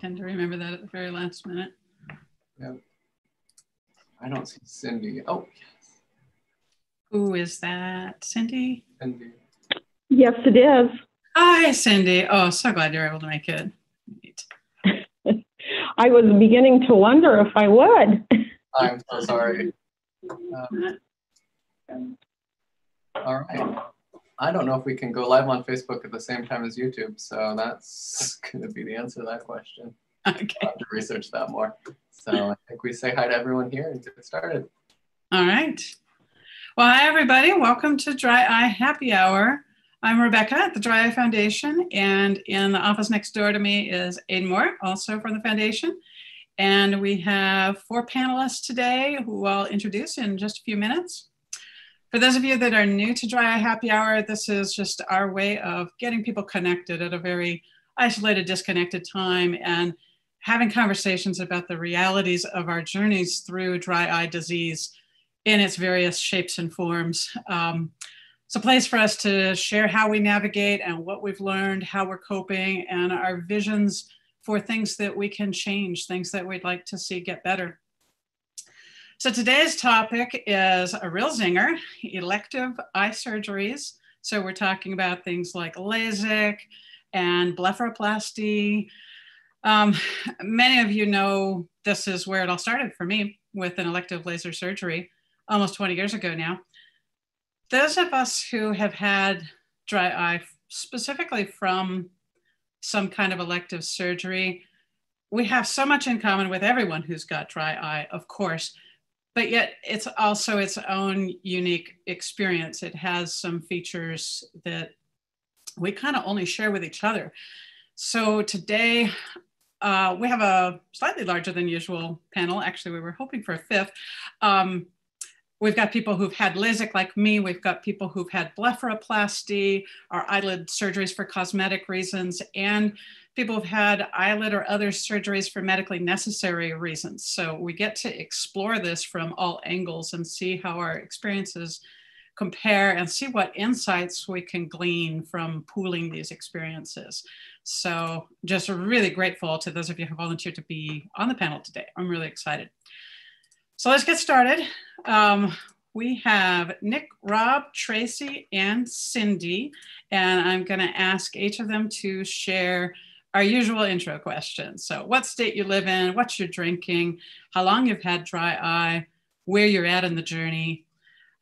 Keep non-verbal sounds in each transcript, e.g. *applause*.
tend to remember that at the very last minute. Yep. I don't see Cindy. Oh, yes. Who is that? Cindy? Cindy. Yes, it is. Hi, Cindy. Oh, so glad you're able to make it. *laughs* I was beginning to wonder if I would. I'm so sorry. Um, *laughs* all right. I don't know if we can go live on Facebook at the same time as YouTube, so that's *laughs* going to be the answer to that question. *laughs* Okay. I'll have to research that more. So I think we say hi to everyone here and get started. All right. Well, hi, everybody. Welcome to Dry Eye Happy Hour. I'm Rebecca at the Dry Eye Foundation, and in the office next door to me is Aiden Moore, also from the foundation. And we have four panelists today who I'll introduce in just a few minutes. For those of you that are new to Dry Eye Happy Hour, this is just our way of getting people connected at a very isolated, disconnected time and having conversations about the realities of our journeys through dry eye disease in its various shapes and forms. Um, it's a place for us to share how we navigate and what we've learned, how we're coping, and our visions for things that we can change, things that we'd like to see get better. So today's topic is a real zinger, elective eye surgeries. So we're talking about things like LASIK and blepharoplasty. Um, many of you know this is where it all started for me with an elective laser surgery almost 20 years ago now those of us who have had dry eye, specifically from some kind of elective surgery, we have so much in common with everyone who's got dry eye, of course, but yet it's also its own unique experience. It has some features that we kind of only share with each other. So today, uh, we have a slightly larger than usual panel. Actually, we were hoping for a fifth. Um, We've got people who've had LASIK like me. We've got people who've had blepharoplasty or eyelid surgeries for cosmetic reasons, and people who've had eyelid or other surgeries for medically necessary reasons. So we get to explore this from all angles and see how our experiences compare and see what insights we can glean from pooling these experiences. So just really grateful to those of you who volunteered to be on the panel today. I'm really excited. So let's get started. Um, we have Nick, Rob, Tracy, and Cindy, and I'm going to ask each of them to share our usual intro questions. So, what state you live in, what you're drinking, how long you've had dry eye, where you're at in the journey,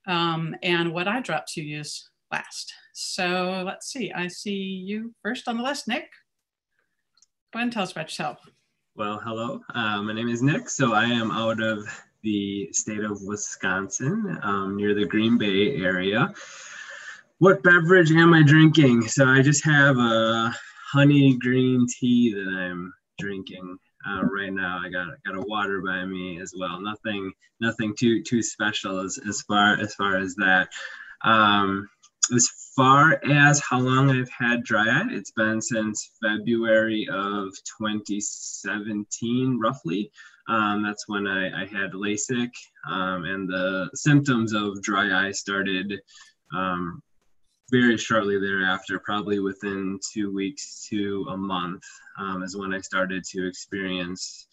um, and what eye drops you use last. So, let's see. I see you first on the list, Nick. Go ahead and tell us about yourself. Well, hello. Uh, my name is Nick. So, I am out of the state of Wisconsin, um, near the Green Bay area. What beverage am I drinking? So I just have a honey green tea that I'm drinking uh, right now. I got got a water by me as well. Nothing nothing too too special as, as far as far as that. Um, as far as how long I've had dry eye, it's been since February of 2017, roughly. Um, that's when I, I had LASIK, um, and the symptoms of dry eye started um, very shortly thereafter, probably within two weeks to a month, um, is when I started to experience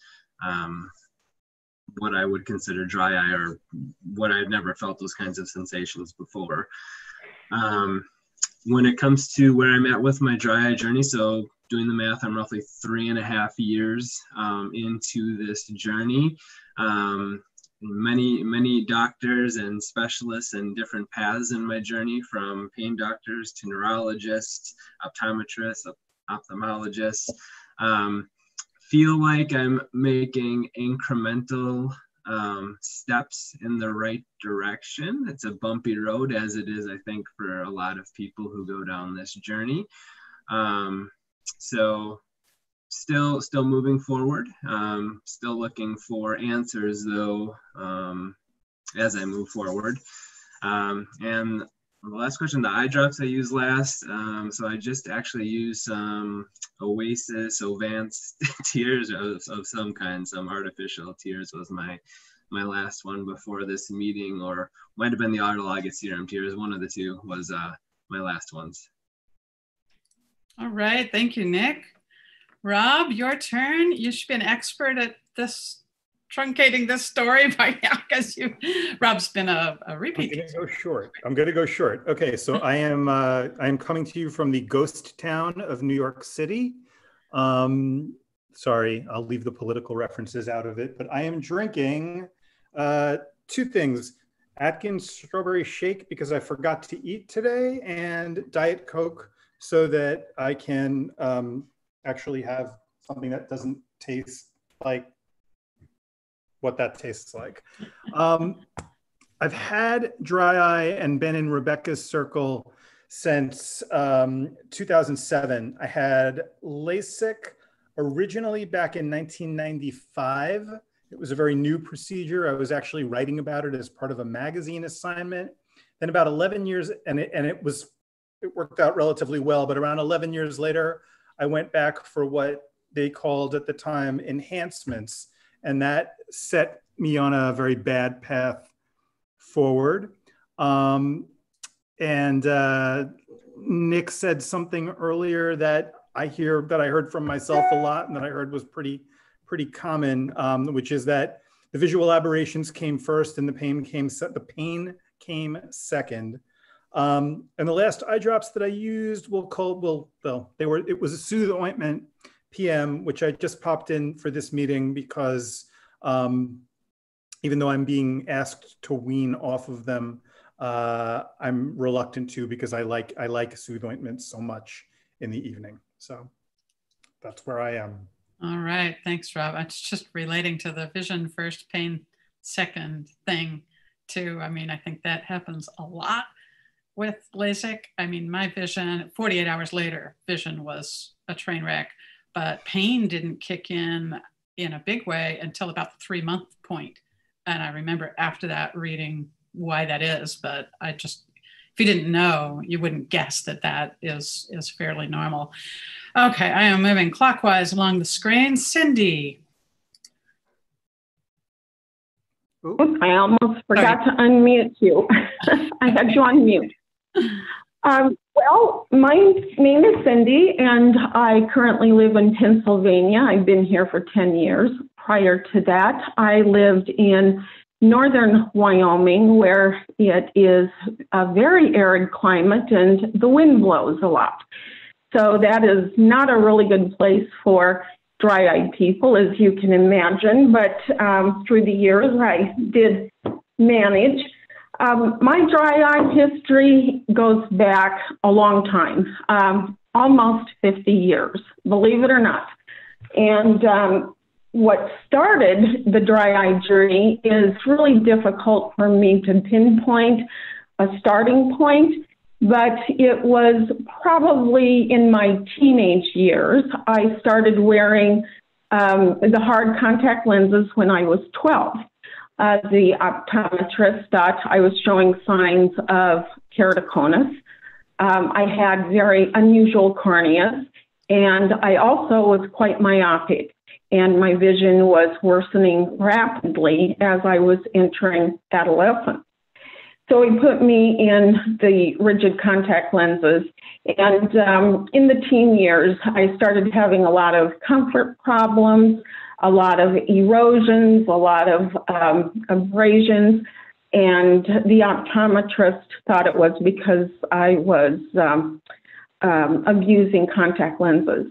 um, what I would consider dry eye or what I'd never felt those kinds of sensations before. Um, when it comes to where I'm at with my dry eye journey, so doing the math, I'm roughly three and a half years um, into this journey. Many, many doctors and specialists and different paths in my journey from pain doctors to neurologists, optometrists, ophthalmologists. Um, feel like I'm making incremental um, steps in the right direction. It's a bumpy road, as it is, I think, for a lot of people who go down this journey. Um, so still still moving forward um, still looking for answers though um, as i move forward um, and the last question the eye drops i used last um, so i just actually used some oasis ovance *laughs* tears of, of some kind some artificial tears was my my last one before this meeting or might have been the autologous serum tears one of the two was uh, my last ones all right. Thank you, Nick. Rob, your turn. You should be an expert at this, truncating this story *laughs* by now because you, Rob's been a, a I'm repeat. gonna go short. I'm gonna go short. Okay, so *laughs* I am uh, I am coming to you from the ghost town of New York City. Um, sorry, I'll leave the political references out of it, but I am drinking uh, two things: Atkins strawberry shake because I forgot to eat today, and Diet Coke so that I can um, actually have something that doesn't taste like what that tastes like. Um, I've had dry eye and been in Rebecca's circle since um, 2007. I had LASIK originally back in 1995. It was a very new procedure. I was actually writing about it as part of a magazine assignment. Then about 11 years, and it, and it was, it worked out relatively well, but around 11 years later, I went back for what they called at the time enhancements. And that set me on a very bad path forward. Um, and uh, Nick said something earlier that I hear that I heard from myself a lot, and that I heard was pretty pretty common, um, which is that the visual aberrations came first, and the pain came se- the pain came second. Um, and the last eye drops that I used will call will well they were it was a Soothe ointment PM, which I just popped in for this meeting because um, even though I'm being asked to wean off of them, uh, I'm reluctant to because I like I like Soothe ointments so much in the evening. So that's where I am. All right, thanks, Rob. It's just relating to the vision first, pain second thing, too. I mean, I think that happens a lot with LASIK. I mean, my vision, 48 hours later, vision was a train wreck, but pain didn't kick in in a big way until about the three month point. And I remember after that reading why that is, but I just, if you didn't know, you wouldn't guess that that is is fairly normal. Okay, I am moving clockwise along the screen. Cindy. Oops, I almost forgot to unmute you. *laughs* I had you on mute. Um, well, my name is Cindy, and I currently live in Pennsylvania. I've been here for 10 years. Prior to that, I lived in northern Wyoming, where it is a very arid climate and the wind blows a lot. So that is not a really good place for dry eyed people, as you can imagine. But um, through the years, I did manage. Um, my dry eye history goes back a long time, um, almost 50 years, believe it or not. And um, what started the dry eye journey is really difficult for me to pinpoint a starting point but it was probably in my teenage years. I started wearing um, the hard contact lenses when I was 12. Uh, the optometrist thought I was showing signs of keratoconus. Um, I had very unusual corneas, and I also was quite myopic, and my vision was worsening rapidly as I was entering adolescence. So he put me in the rigid contact lenses. And um, in the teen years, I started having a lot of comfort problems, a lot of erosions, a lot of um, abrasions. And the optometrist thought it was because I was um, um abusing contact lenses.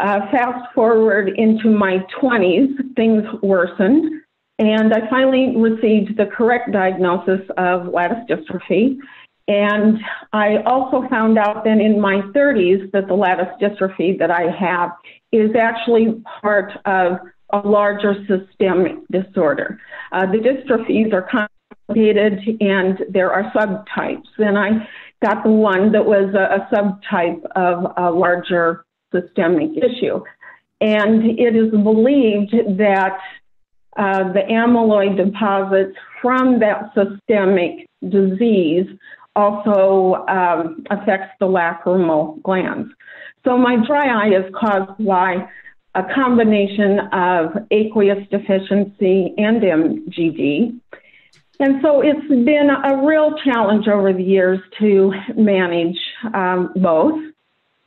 Uh, fast forward into my 20s, things worsened. And I finally received the correct diagnosis of lattice dystrophy. And I also found out then in my 30s that the lattice dystrophy that I have is actually part of a larger systemic disorder. Uh, the dystrophies are complicated and there are subtypes. And I got the one that was a, a subtype of a larger systemic issue. And it is believed that uh, the amyloid deposits from that systemic disease also um, affects the lacrimal glands. So my dry eye is caused by a combination of aqueous deficiency and MGD. And so it's been a real challenge over the years to manage um, both.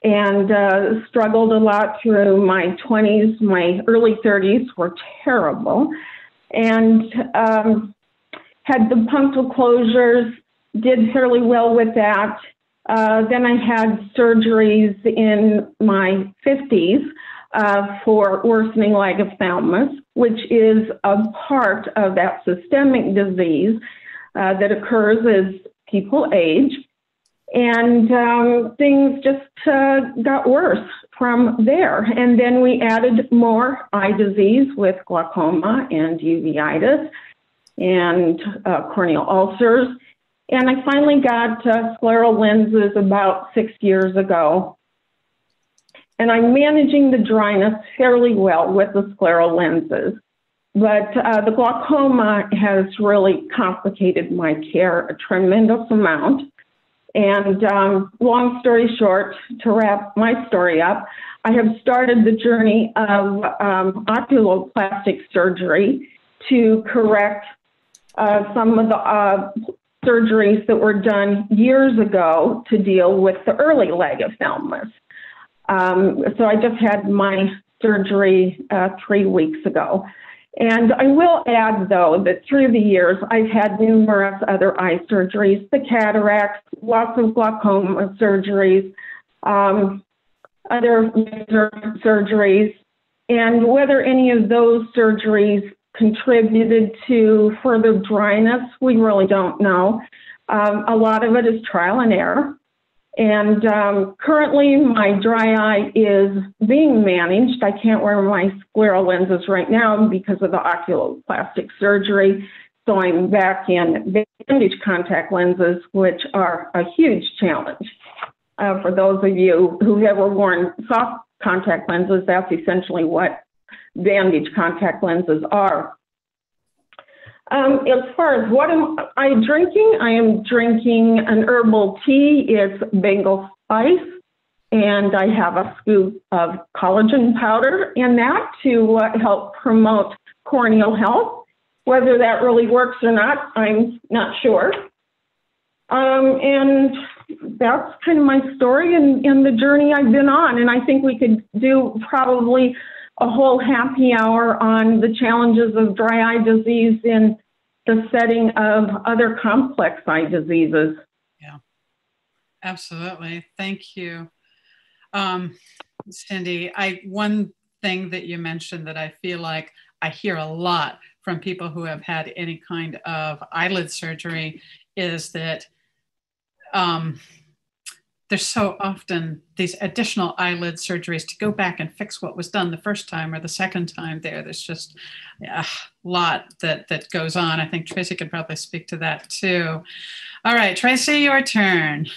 and uh, struggled a lot through my 20s. My early 30s were terrible, and um, had the punctal closures. Did fairly well with that. Uh, then I had surgeries in my 50s uh, for worsening lagophthalmos, which is a part of that systemic disease uh, that occurs as people age. And um, things just uh, got worse from there. And then we added more eye disease with glaucoma and uveitis and uh, corneal ulcers. And I finally got uh, scleral lenses about six years ago. And I'm managing the dryness fairly well with the scleral lenses. But uh, the glaucoma has really complicated my care a tremendous amount. And um, long story short, to wrap my story up, I have started the journey of um, oculoplastic surgery to correct uh, some of the uh, surgeries that were done years ago to deal with the early lagophthalmos. Um, so I just had my surgery uh, three weeks ago. And I will add, though, that through the years, I've had numerous other eye surgeries, the cataracts, lots of glaucoma surgeries, um, other surgeries, and whether any of those surgeries contributed to further dryness, we really don't know. Um, a lot of it is trial and error. And um, currently, my dry eye is being managed. I can't wear my scleral lenses right now because of the oculoplastic surgery. So I'm back in bandage contact lenses, which are a huge challenge. Uh, for those of you who've ever worn soft contact lenses, that's essentially what bandage contact lenses are. Um, as far as what am I drinking, I am drinking an herbal tea. It's Bengal spice, and I have a scoop of collagen powder in that to uh, help promote corneal health. Whether that really works or not, I'm not sure. Um, and that's kind of my story and, and the journey I've been on. And I think we could do probably a whole happy hour on the challenges of dry eye disease in the setting of other complex eye diseases. Yeah, absolutely. Thank you. Um, Cindy, I one thing that you mentioned that I feel like I hear a lot from people who have had any kind of eyelid surgery is that um, there's so often these additional eyelid surgeries to go back and fix what was done the first time or the second time there. There's just a lot that that goes on. I think tracy could probably speak to that too. All right tracy your turn.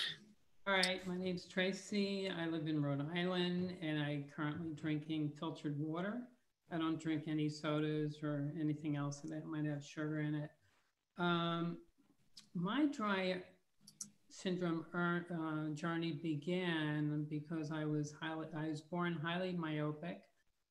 All right my name's tracy. I live in rhode island and i currently drinking filtered water. I don't drink any sodas or anything else that might have sugar in it. Um, my dry syndrome uh, journey began because I was highly, I was born highly myopic.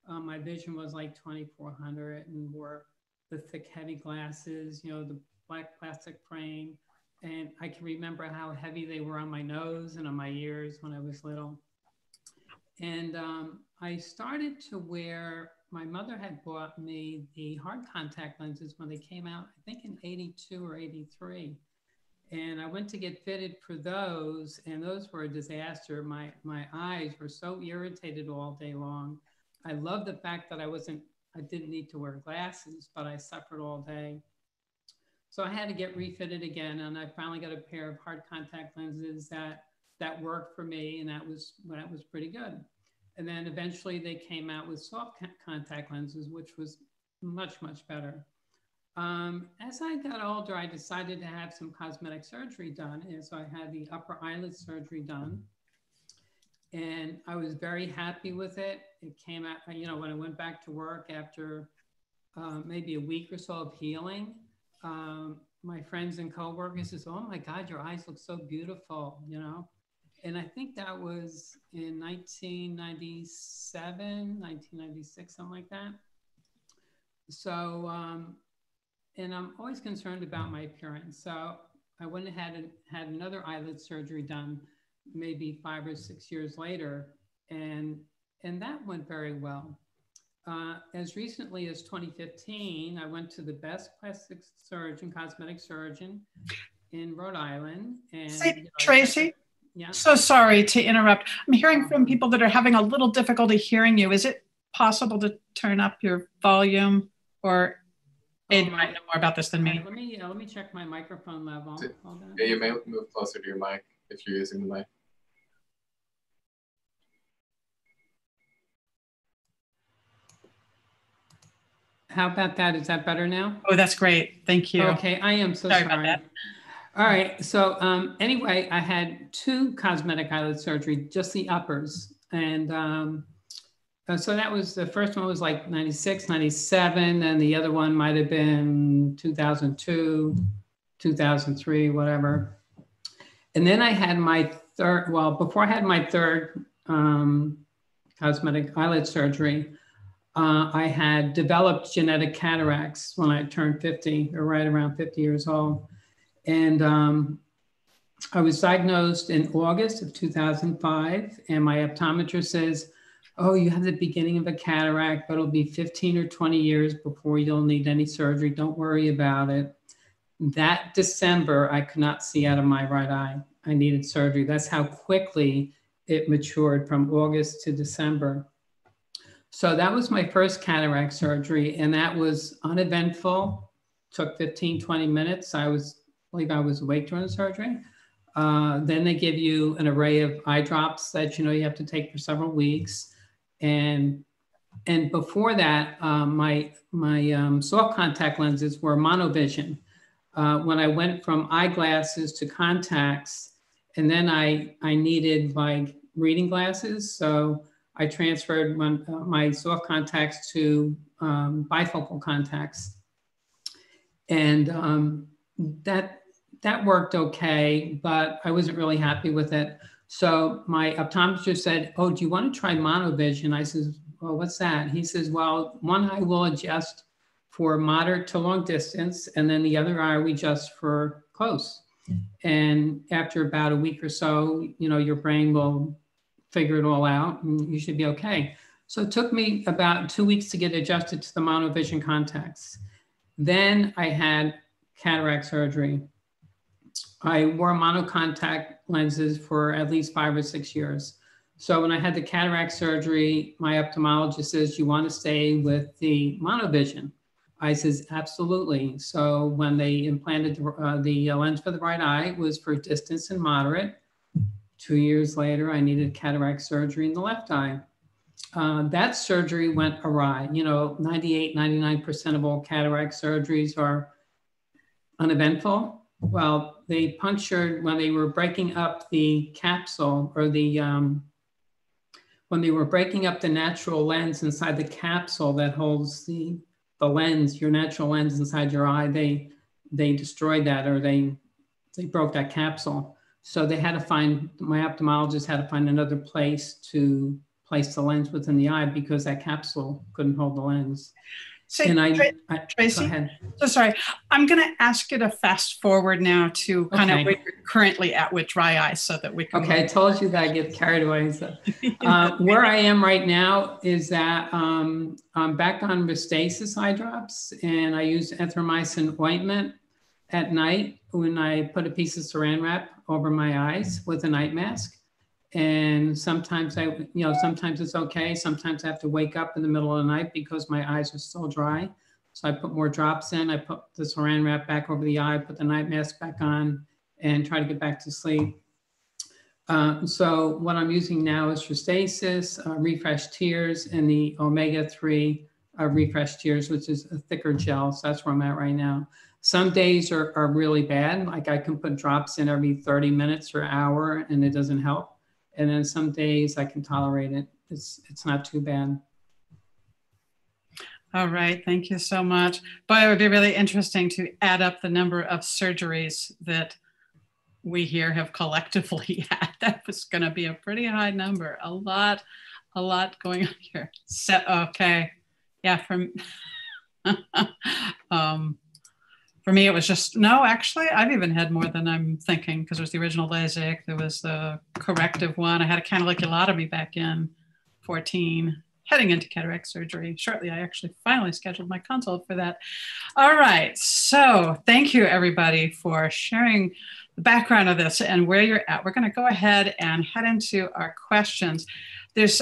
Um, my vision was like 2400 and wore the thick, heavy glasses, you know, the black plastic frame. And I can remember how heavy they were on my nose and on my ears when I was little. And um, I started to wear, my mother had bought me the hard contact lenses when they came out, I think in 82 or 83 and I went to get fitted for those, and those were a disaster. My my eyes were so irritated all day long. I love the fact that I wasn't, I didn't need to wear glasses, but I suffered all day. So I had to get refitted again, and I finally got a pair of hard contact lenses that that worked for me, and that was that was pretty good. And then eventually they came out with soft contact lenses, which was much much better. Um, as I got older, I decided to have some cosmetic surgery done. And so I had the upper eyelid surgery done. And I was very happy with it. It came out, you know, when I went back to work after uh, maybe a week or so of healing, um, my friends and coworkers says, "Oh my God, your eyes look so beautiful," you know. And I think that was in 1997, 1996, something like that. So um, and I'm always concerned about my appearance. So I went ahead and had another eyelid surgery done. maybe five or six years later, and and that went very well. Uh, as recently as 2015, I went to the best plastic surgeon, cosmetic surgeon in Rhode Island. And Say, you know, Tracy, yeah. so sorry to interrupt. I'm hearing from people that are having a little difficulty hearing you. Is it possible to turn up your volume or Aid Oh, might know more about this than me. Let me uh, let me check my microphone level. Did- Hold on. Yeah, you may move closer to your mic if you're using the mic. How about that? Is that better now? Oh, that's great. Thank you. Okay, I am so Sorry sorry. about that. All right, so um, anyway, I had two cosmetic eyelid surgery, just the uppers. And um, so that was, the first one was like 96, 97, and the other one might have been 2002, 2003, whatever. And then I had my third, well, before I had my third um, cosmetic eyelid surgery, uh, I had developed genetic cataracts when I turned 50 or right around 50 years old. And um, I was diagnosed in August of 2005, and my optometrist says, Oh, you have the beginning of a cataract, but it'll be 15 or 20 years before you'll need any surgery. Don't worry about it. That December, I could not see out of my right eye. I needed surgery. That's how quickly it matured from August to December. So that was my first cataract surgery, and that was uneventful. Took 15, 20 minutes. I was I believe I was awake during the surgery. Uh, then they give you an array of eye drops that you know you have to take for several weeks, and and before that, um, my my um, soft contact lenses were monovision. Uh, when I went from eyeglasses to contacts, and then I I needed my reading glasses, so I transferred my, uh, my soft contacts to um, bifocal contacts, and um, that that worked okay, but I wasn't really happy with it. So my optometrist said, "Oh, do you want to try monovision?" I says, "Well, what's that?" He says, "Well, one eye will adjust for moderate to long distance, and then the other eye we adjust for close." Hmm. And after about a week or so, you know, your brain will figure it all out, and you should be okay. So it took me about two weeks to get adjusted to the monovision contacts. Then I had cataract surgery. I wore monocontact lenses for at least five or six years. So when I had the cataract surgery, my ophthalmologist says, you want to stay with the monovision? I says, absolutely. So when they implanted the, uh, the lens for the right eye, it was for distance and moderate. Two years later, I needed cataract surgery in the left eye. Uh, that surgery went awry. You know, 98, 99% of all cataract surgeries are uneventful. Well, they punctured when they were breaking up the capsule or the, um, when they were breaking up the natural lens inside the capsule that holds the, the lens, your natural lens inside your eye, they, they destroyed that or they, they broke that capsule. So they had to find, my ophthalmologist had to find another place to place the lens within the eye because that capsule couldn't hold the lens. So, and I, Tra- I Tracy? so sorry. I'm going to ask you to fast forward now to kind of where you're currently at with dry eyes so that we can. Okay, I told you that I get carried away. So, uh, *laughs* where I am right now is that um, I'm back on Restasis eye drops, and I use erythromycin ointment at night when I put a piece of Saran wrap over my eyes with a night mask. And sometimes I, you know, sometimes it's okay. Sometimes I have to wake up in the middle of the night because my eyes are still dry. So I put more drops in. I put the Saran wrap back over the eye, put the night mask back on, and try to get back to sleep. Uh, so what I'm using now is Restasis, uh, Refresh Tears, and the Omega-3 uh, Refresh Tears, which is a thicker gel. So that's where I'm at right now. Some days are, are really bad. Like I can put drops in every 30 minutes or hour and it doesn't help. And then some days I can tolerate it. It's, it's not too bad. All right. Thank you so much. But it would be really interesting to add up the number of surgeries that we here have collectively *laughs* had. That was going to be a pretty high number. A lot, a lot going on here. So, okay. Yeah. From, *laughs* um, for me, it was just no. Actually, I've even had more than I'm thinking because there's the original LASIK, there was the corrective one. I had a canaliculotomy back in 14, heading into cataract surgery shortly. I actually finally scheduled my consult for that. All right, so thank you everybody for sharing the background of this and where you're at. We're going to go ahead and head into our questions. There's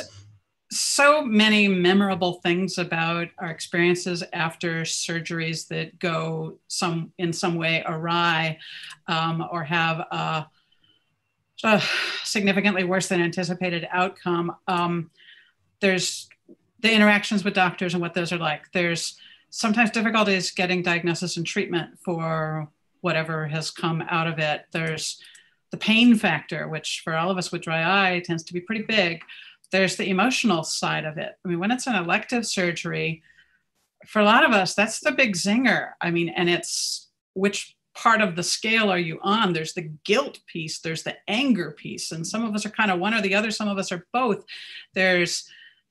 so many memorable things about our experiences after surgeries that go some in some way awry um, or have a, a, significantly worse than anticipated outcome. Um, there's the interactions with doctors and what those are like. There's sometimes difficulties getting diagnosis and treatment for whatever has come out of it. There's the pain factor, which for all of us with dry eye tends to be pretty big there's the emotional side of it. I mean, when it's an elective surgery, for a lot of us, that's the big zinger. I mean, and it's which part of the scale are you on? There's the guilt piece, there's the anger piece, and some of us are kind of one or the other, some of us are both. There's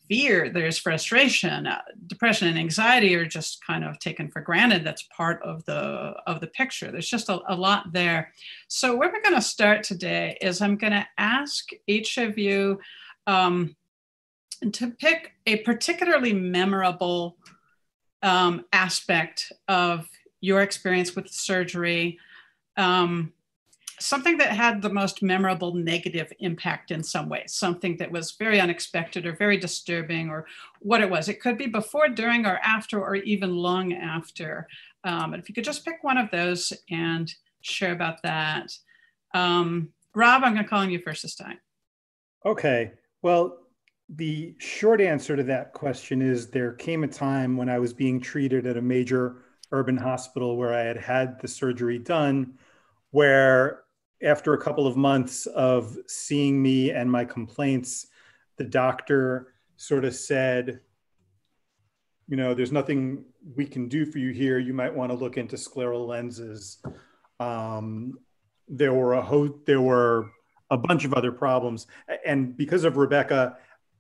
fear, there's frustration, uh, depression, and anxiety are just kind of taken for granted. That's part of the of the picture. There's just a, a lot there. So where we're going to start today is I'm going to ask each of you um, to pick a particularly memorable um, aspect of your experience with surgery, um, something that had the most memorable negative impact in some way, something that was very unexpected or very disturbing, or what it was. It could be before, during, or after, or even long after. Um, if you could just pick one of those and share about that. Um, Rob, I'm going to call on you first this time. Okay. Well, the short answer to that question is there came a time when I was being treated at a major urban hospital where I had had the surgery done, where after a couple of months of seeing me and my complaints, the doctor sort of said, you know, there's nothing we can do for you here. You might want to look into scleral lenses. Um, there were a ho- there were a bunch of other problems. And because of Rebecca,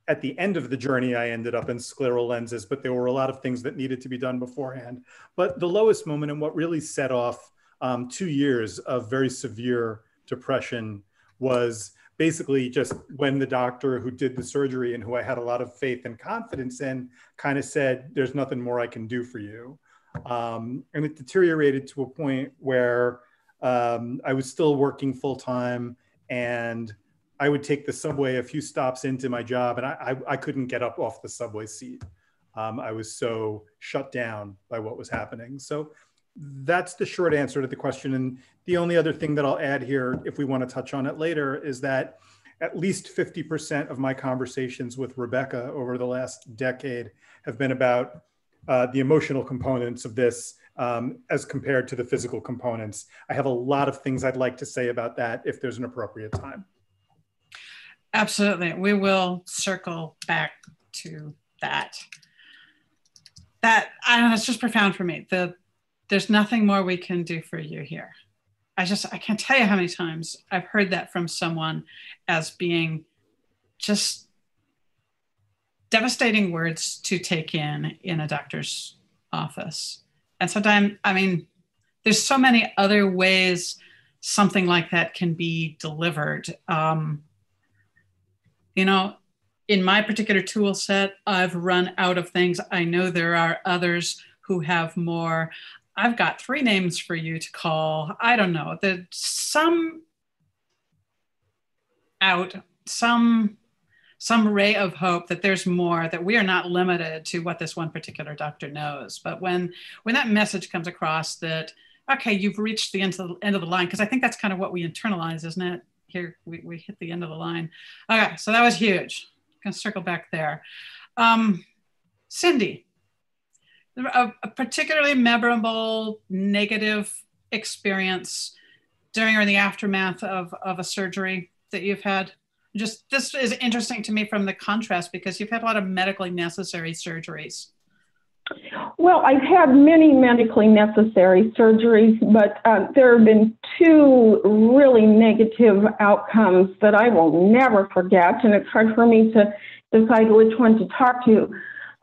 at the end of the journey, I ended up in scleral lenses, but there were a lot of things that needed to be done beforehand. But the lowest moment and what really set off um, two years of very severe depression was basically just when the doctor who did the surgery and who I had a lot of faith and confidence in kind of said, There's nothing more I can do for you. Um, and it deteriorated to a point where um, I was still working full time and I would take the subway a few stops into my job, and I, I, I couldn't get up off the subway seat. Um, I was so shut down by what was happening. So that's the short answer to the question. And the only other thing that I'll add here, if we want to touch on it later, is that at least 50% of my conversations with Rebecca over the last decade have been about uh, the emotional components of this um, as compared to the physical components. I have a lot of things I'd like to say about that if there's an appropriate time. Absolutely. We will circle back to that. That I don't know, it's just profound for me. The there's nothing more we can do for you here. I just I can't tell you how many times I've heard that from someone as being just devastating words to take in in a doctor's office and sometimes i mean there's so many other ways something like that can be delivered. Um, you know in my particular tool set i've run out of things. I know there are others who have more. I've got three names for you to call. I don't know. That some out some some ray of hope that there's more that we are not limited to what this one particular doctor knows. But when when that message comes across that okay you've reached the end of the, end of the line because i think that's kind of what we internalize isn't it? Here we, we hit the end of the line. Okay so that was huge. Gonna circle back there. Um, cindy a, a particularly memorable negative experience during or in the aftermath of, of a surgery that you've had just this is interesting to me from the contrast because you've had a lot of medically necessary surgeries. Well, I've had many medically necessary surgeries, but uh, there have been two really negative outcomes that I will never forget, and it's hard for me to decide which one to talk to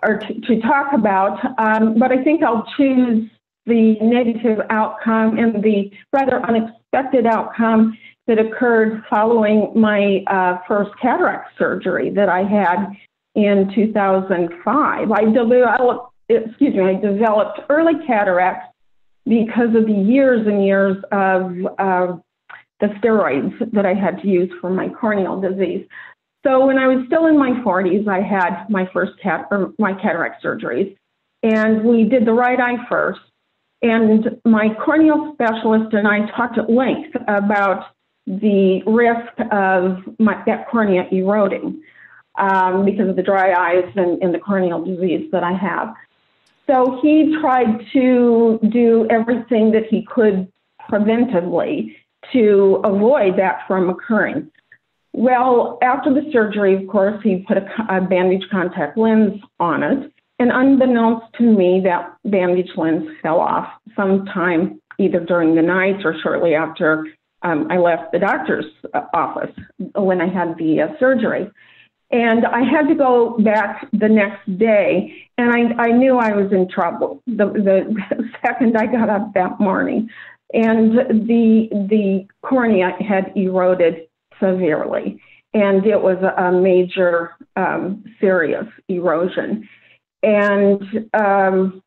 or to, to talk about. Um, but I think I'll choose the negative outcome and the rather unexpected outcome that occurred following my uh, first cataract surgery that I had in 2005. I developed, excuse me, I developed early cataracts because of the years and years of uh, the steroids that I had to use for my corneal disease. So when I was still in my 40s, I had my first cat or my cataract surgeries, and we did the right eye first. And my corneal specialist and I talked at length about the risk of my, that cornea eroding um, because of the dry eyes and, and the corneal disease that I have. So he tried to do everything that he could preventively to avoid that from occurring. Well, after the surgery, of course, he put a, a bandage contact lens on it. And unbeknownst to me, that bandage lens fell off sometime either during the night or shortly after um, I left the doctor's uh, office when I had the uh, surgery. And I had to go back the next day, and I, I knew I was in trouble the, the *laughs* second I got up that morning. And the, the cornea had eroded severely, and it was a major, um, serious erosion. And um,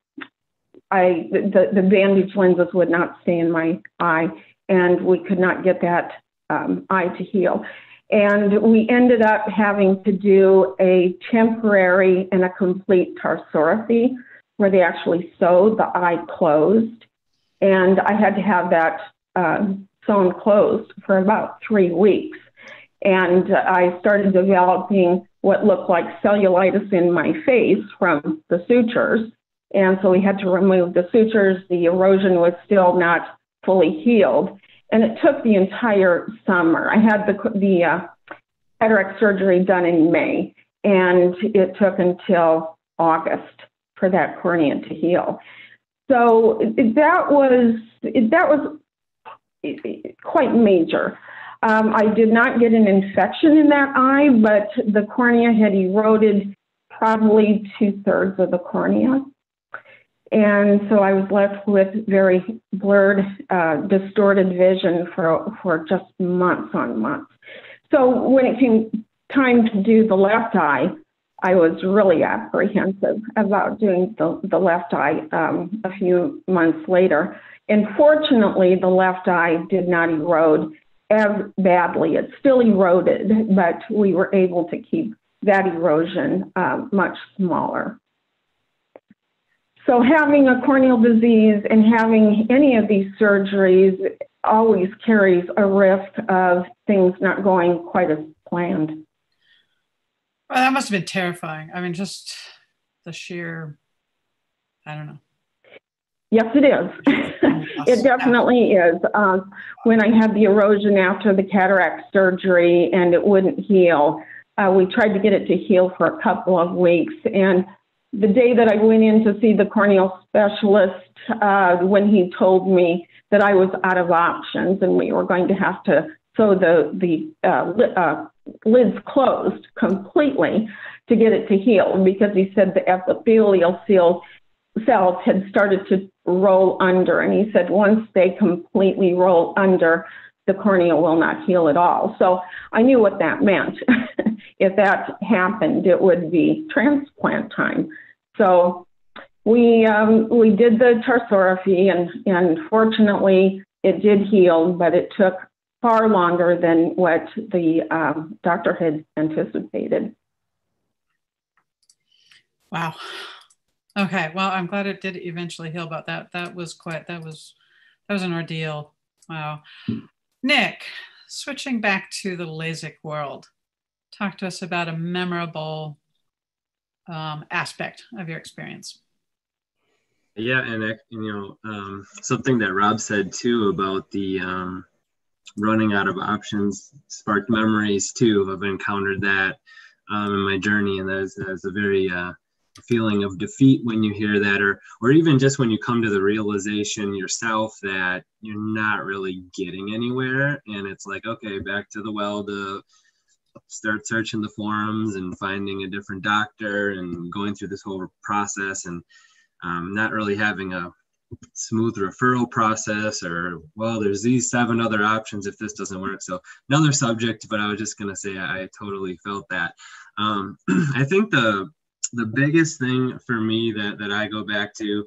I, the, the bandage lenses would not stay in my eye, and we could not get that um, eye to heal. And we ended up having to do a temporary and a complete tarsorrhaphy where they actually sewed the eye closed. And I had to have that uh, sewn closed for about three weeks. And I started developing what looked like cellulitis in my face from the sutures. And so we had to remove the sutures. The erosion was still not fully healed. And it took the entire summer. I had the, the uh, cataract surgery done in May, and it took until August for that cornea to heal. So that was that was quite major. Um, I did not get an infection in that eye, but the cornea had eroded probably two thirds of the cornea. And so I was left with very blurred, uh, distorted vision for, for just months on months. So when it came time to do the left eye, I was really apprehensive about doing the, the left eye um, a few months later. And fortunately, the left eye did not erode as badly. It still eroded, but we were able to keep that erosion uh, much smaller. So having a corneal disease and having any of these surgeries always carries a risk of things not going quite as planned. Well, that must have been terrifying. I mean, just the sheer, I don't know. Yes, it is. it definitely is. Um, when I had the erosion after the cataract surgery and it wouldn't heal, uh, we tried to get it to heal for a couple of weeks. And the day that I went in to see the corneal specialist, uh, when he told me that I was out of options and we were going to have to sew the the uh, li- uh, lids closed completely to get it to heal because he said the epithelial cells cells had started to roll under and he said once they completely roll under the cornea will not heal at all so i knew what that meant *laughs* if that happened it would be transplant time so we um, we did the tarsorrhaphy, and and fortunately it did heal, but it took far longer than what the um, doctor had anticipated. Wow. Okay. Well, I'm glad it did eventually heal, but that that was quite that was that was an ordeal. Wow. Nick, switching back to the LASIK world, talk to us about a memorable um, aspect of your experience. Yeah, and you know um, something that Rob said too about the um, running out of options sparked memories too. I've encountered that um, in my journey, and that's, that's a very uh, feeling of defeat when you hear that, or or even just when you come to the realization yourself that you're not really getting anywhere, and it's like okay, back to the well to start searching the forums and finding a different doctor and going through this whole process and um, not really having a smooth referral process or well there's these seven other options if this doesn't work. So another subject but i was just going to say i totally felt that. Um, *clears throat* i think the the biggest thing for me that that i go back to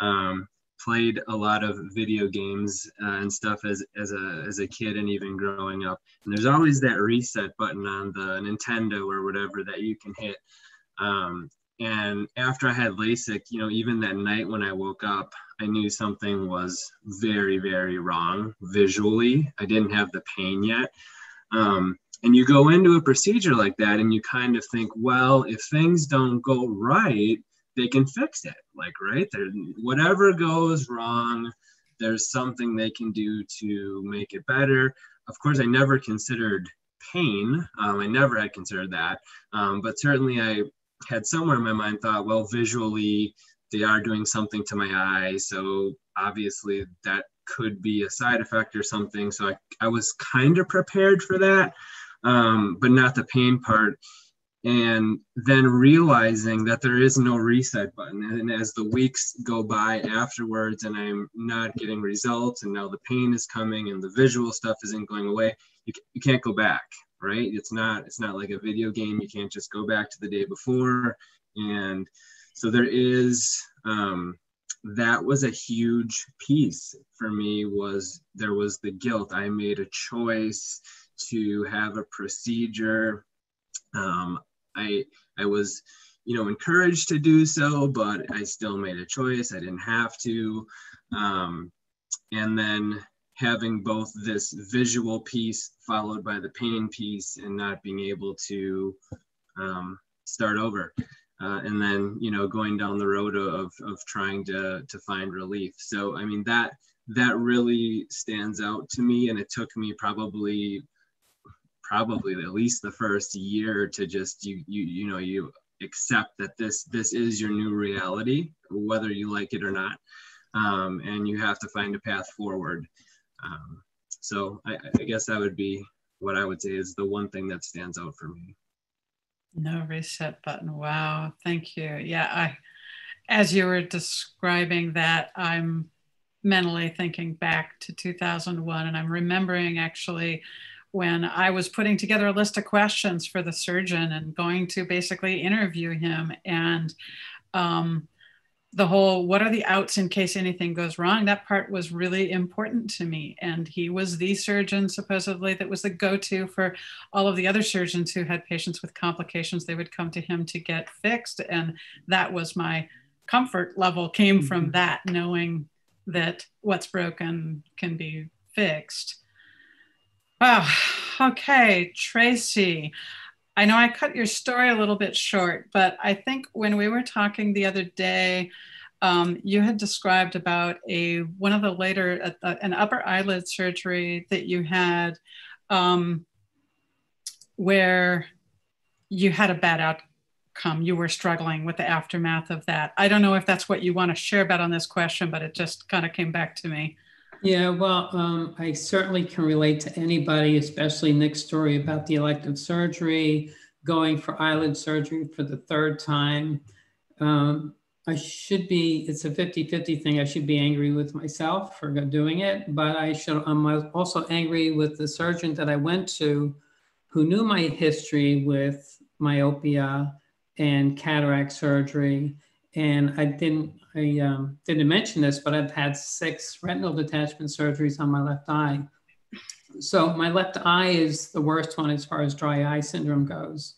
um, played a lot of video games uh, and stuff as as a as a kid and even growing up and there's always that reset button on the nintendo or whatever that you can hit um, and after I had LASIK, you know, even that night when I woke up, I knew something was very, very wrong visually. I didn't have the pain yet. Um, and you go into a procedure like that and you kind of think, well, if things don't go right, they can fix it. Like, right? There, whatever goes wrong, there's something they can do to make it better. Of course, I never considered pain. Um, I never had considered that. Um, but certainly I had somewhere in my mind thought, well, visually they are doing something to my eye, so obviously that could be a side effect or something. So I, I was kind of prepared for that, um, but not the pain part. And then realizing that there is no reset button. And as the weeks go by afterwards, and I'm not getting results, and now the pain is coming and the visual stuff isn't going away, you, you can't go back right? It's not it's not like a video game. You can't just go back to the day before. And so there is um, that was a huge piece for me was there was the guilt. I made a choice to have a procedure. Um, I I was you know encouraged to do so, but I still made a choice. I didn't have to. Um, and then having both this visual piece followed by the pain piece and not being able to um, start over. Uh, and then, you know, going down the road of, of trying to, to find relief. So, I mean, that, that really stands out to me. And it took me probably, probably at least the first year to just, you, you, you know, you accept that this, this is your new reality, whether you like it or not. Um, and you have to find a path forward. Um, so I, I guess that would be what I would say is the one thing that stands out for me. No reset button. Wow. Thank you. Yeah. I, as you were describing that, I'm mentally thinking back to 2001 and I'm remembering actually when I was putting together a list of questions for the surgeon and going to basically interview him and um, the whole what are the outs in case anything goes wrong? That part was really important to me. And he was the surgeon supposedly that was the go-to for all of the other surgeons who had patients with complications. They would come to him to get fixed. And that was my comfort level came from mm-hmm. that knowing that what's broken can be fixed wow okay tracy I know I cut your story a little bit short, but I think when we were talking the other day, um, you had described about a one of the later uh, an upper eyelid surgery that you had, um, where you had a bad outcome. You were struggling with the aftermath of that. I don't know if that's what you want to share about on this question, but it just kind of came back to me. Yeah, well, um, I certainly can relate to anybody, especially Nick's story about the elective surgery, going for eyelid surgery for the third time. Um, I should be, it's a 50 50 thing. I should be angry with myself for doing it, but I should, I'm also angry with the surgeon that I went to who knew my history with myopia and cataract surgery. And I didn't I um, didn't mention this, but I've had six retinal detachment surgeries on my left eye. So my left eye is the worst one as far as dry eye syndrome goes.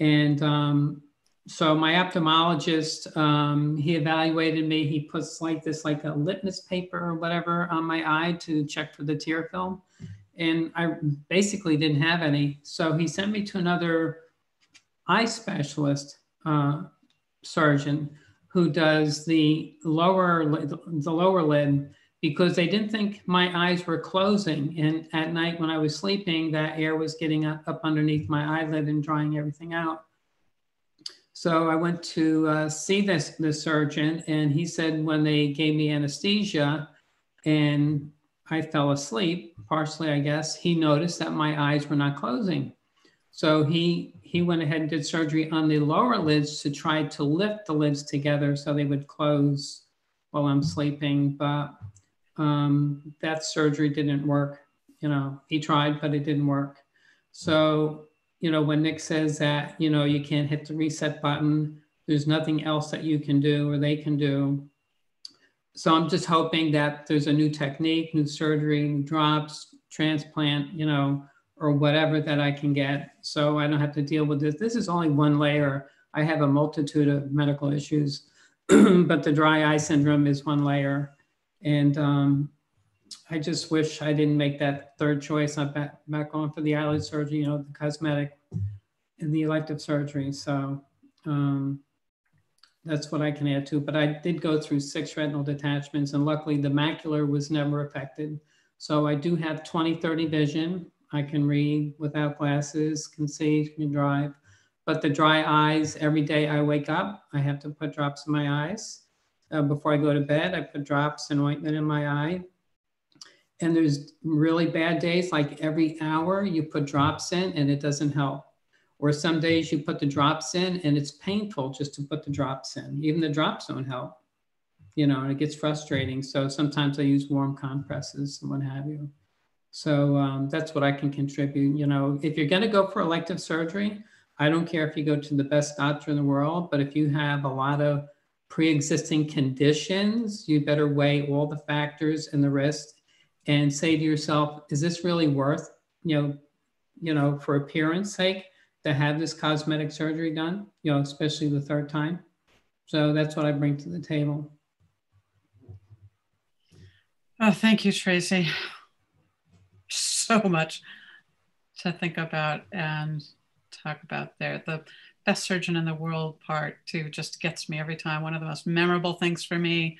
And um, so my ophthalmologist, um, he evaluated me. He puts like this, like a litmus paper or whatever on my eye to check for the tear film. And I basically didn't have any. So he sent me to another eye specialist uh, surgeon who does the lower the lower lid because they didn't think my eyes were closing. And at night when i was sleeping that air was getting up, up underneath my eyelid and drying everything out. So i went to uh, see this the surgeon and he said when they gave me anesthesia and i fell asleep partially i guess he noticed that my eyes were not closing. So he he went ahead and did surgery on the lower lids to try to lift the lids together so they would close while I'm sleeping, but um, that surgery didn't work. You know, he tried, but it didn't work. So, you know, when Nick says that, you know, you can't hit the reset button, there's nothing else that you can do or they can do. So I'm just hoping that there's a new technique, new surgery, new drops, transplant, you know, or whatever that I can get. So I don't have to deal with this. This is only one layer. I have a multitude of medical issues, *clears throat* but the dry eye syndrome is one layer. And um, I just wish I didn't make that third choice. I'm back, back on for the eyelid surgery, you know, the cosmetic and the elective surgery. So um, that's what I can add to. But I did go through six retinal detachments, and luckily the macular was never affected. So I do have 20 30 vision. I can read without glasses, can see, can drive. But the dry eyes, every day I wake up, I have to put drops in my eyes. Uh, before I go to bed, I put drops and ointment in my eye. And there's really bad days, like every hour you put drops in and it doesn't help. Or some days you put the drops in and it's painful just to put the drops in. Even the drops don't help, you know, and it gets frustrating. So sometimes I use warm compresses and what have you. So um, that's what I can contribute. You know, if you're going to go for elective surgery, I don't care if you go to the best doctor in the world, but if you have a lot of pre-existing conditions, you better weigh all the factors and the risk and say to yourself, is this really worth, you know, you know, for appearance sake to have this cosmetic surgery done, you know, especially the third time. So that's what I bring to the table. Oh, thank you, Tracy. So much to think about and talk about there. The best surgeon in the world part too just gets me every time. One of the most memorable things for me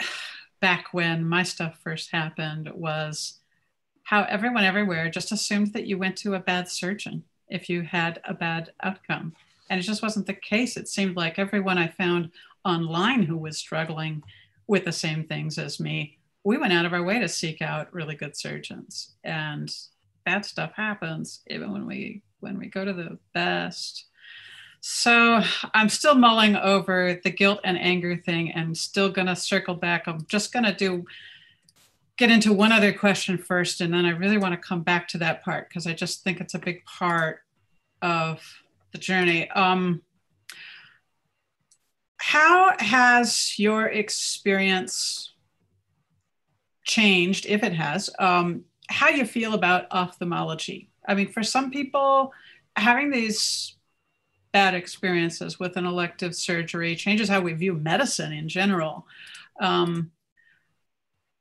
*sighs* back when my stuff first happened was how everyone everywhere just assumed that you went to a bad surgeon if you had a bad outcome. And it just wasn't the case. It seemed like everyone I found online who was struggling with the same things as me, we went out of our way to seek out really good surgeons. And bad stuff happens even when we when we go to the best. So I'm still mulling over the guilt and anger thing and still gonna circle back. I'm just gonna do get into one other question first, and then I really want to come back to that part because I just think it's a big part of the journey. Um, how has your experience changed, if it has, um, how you feel about ophthalmology? I mean, for some people, having these bad experiences with an elective surgery changes how we view medicine in general. Um,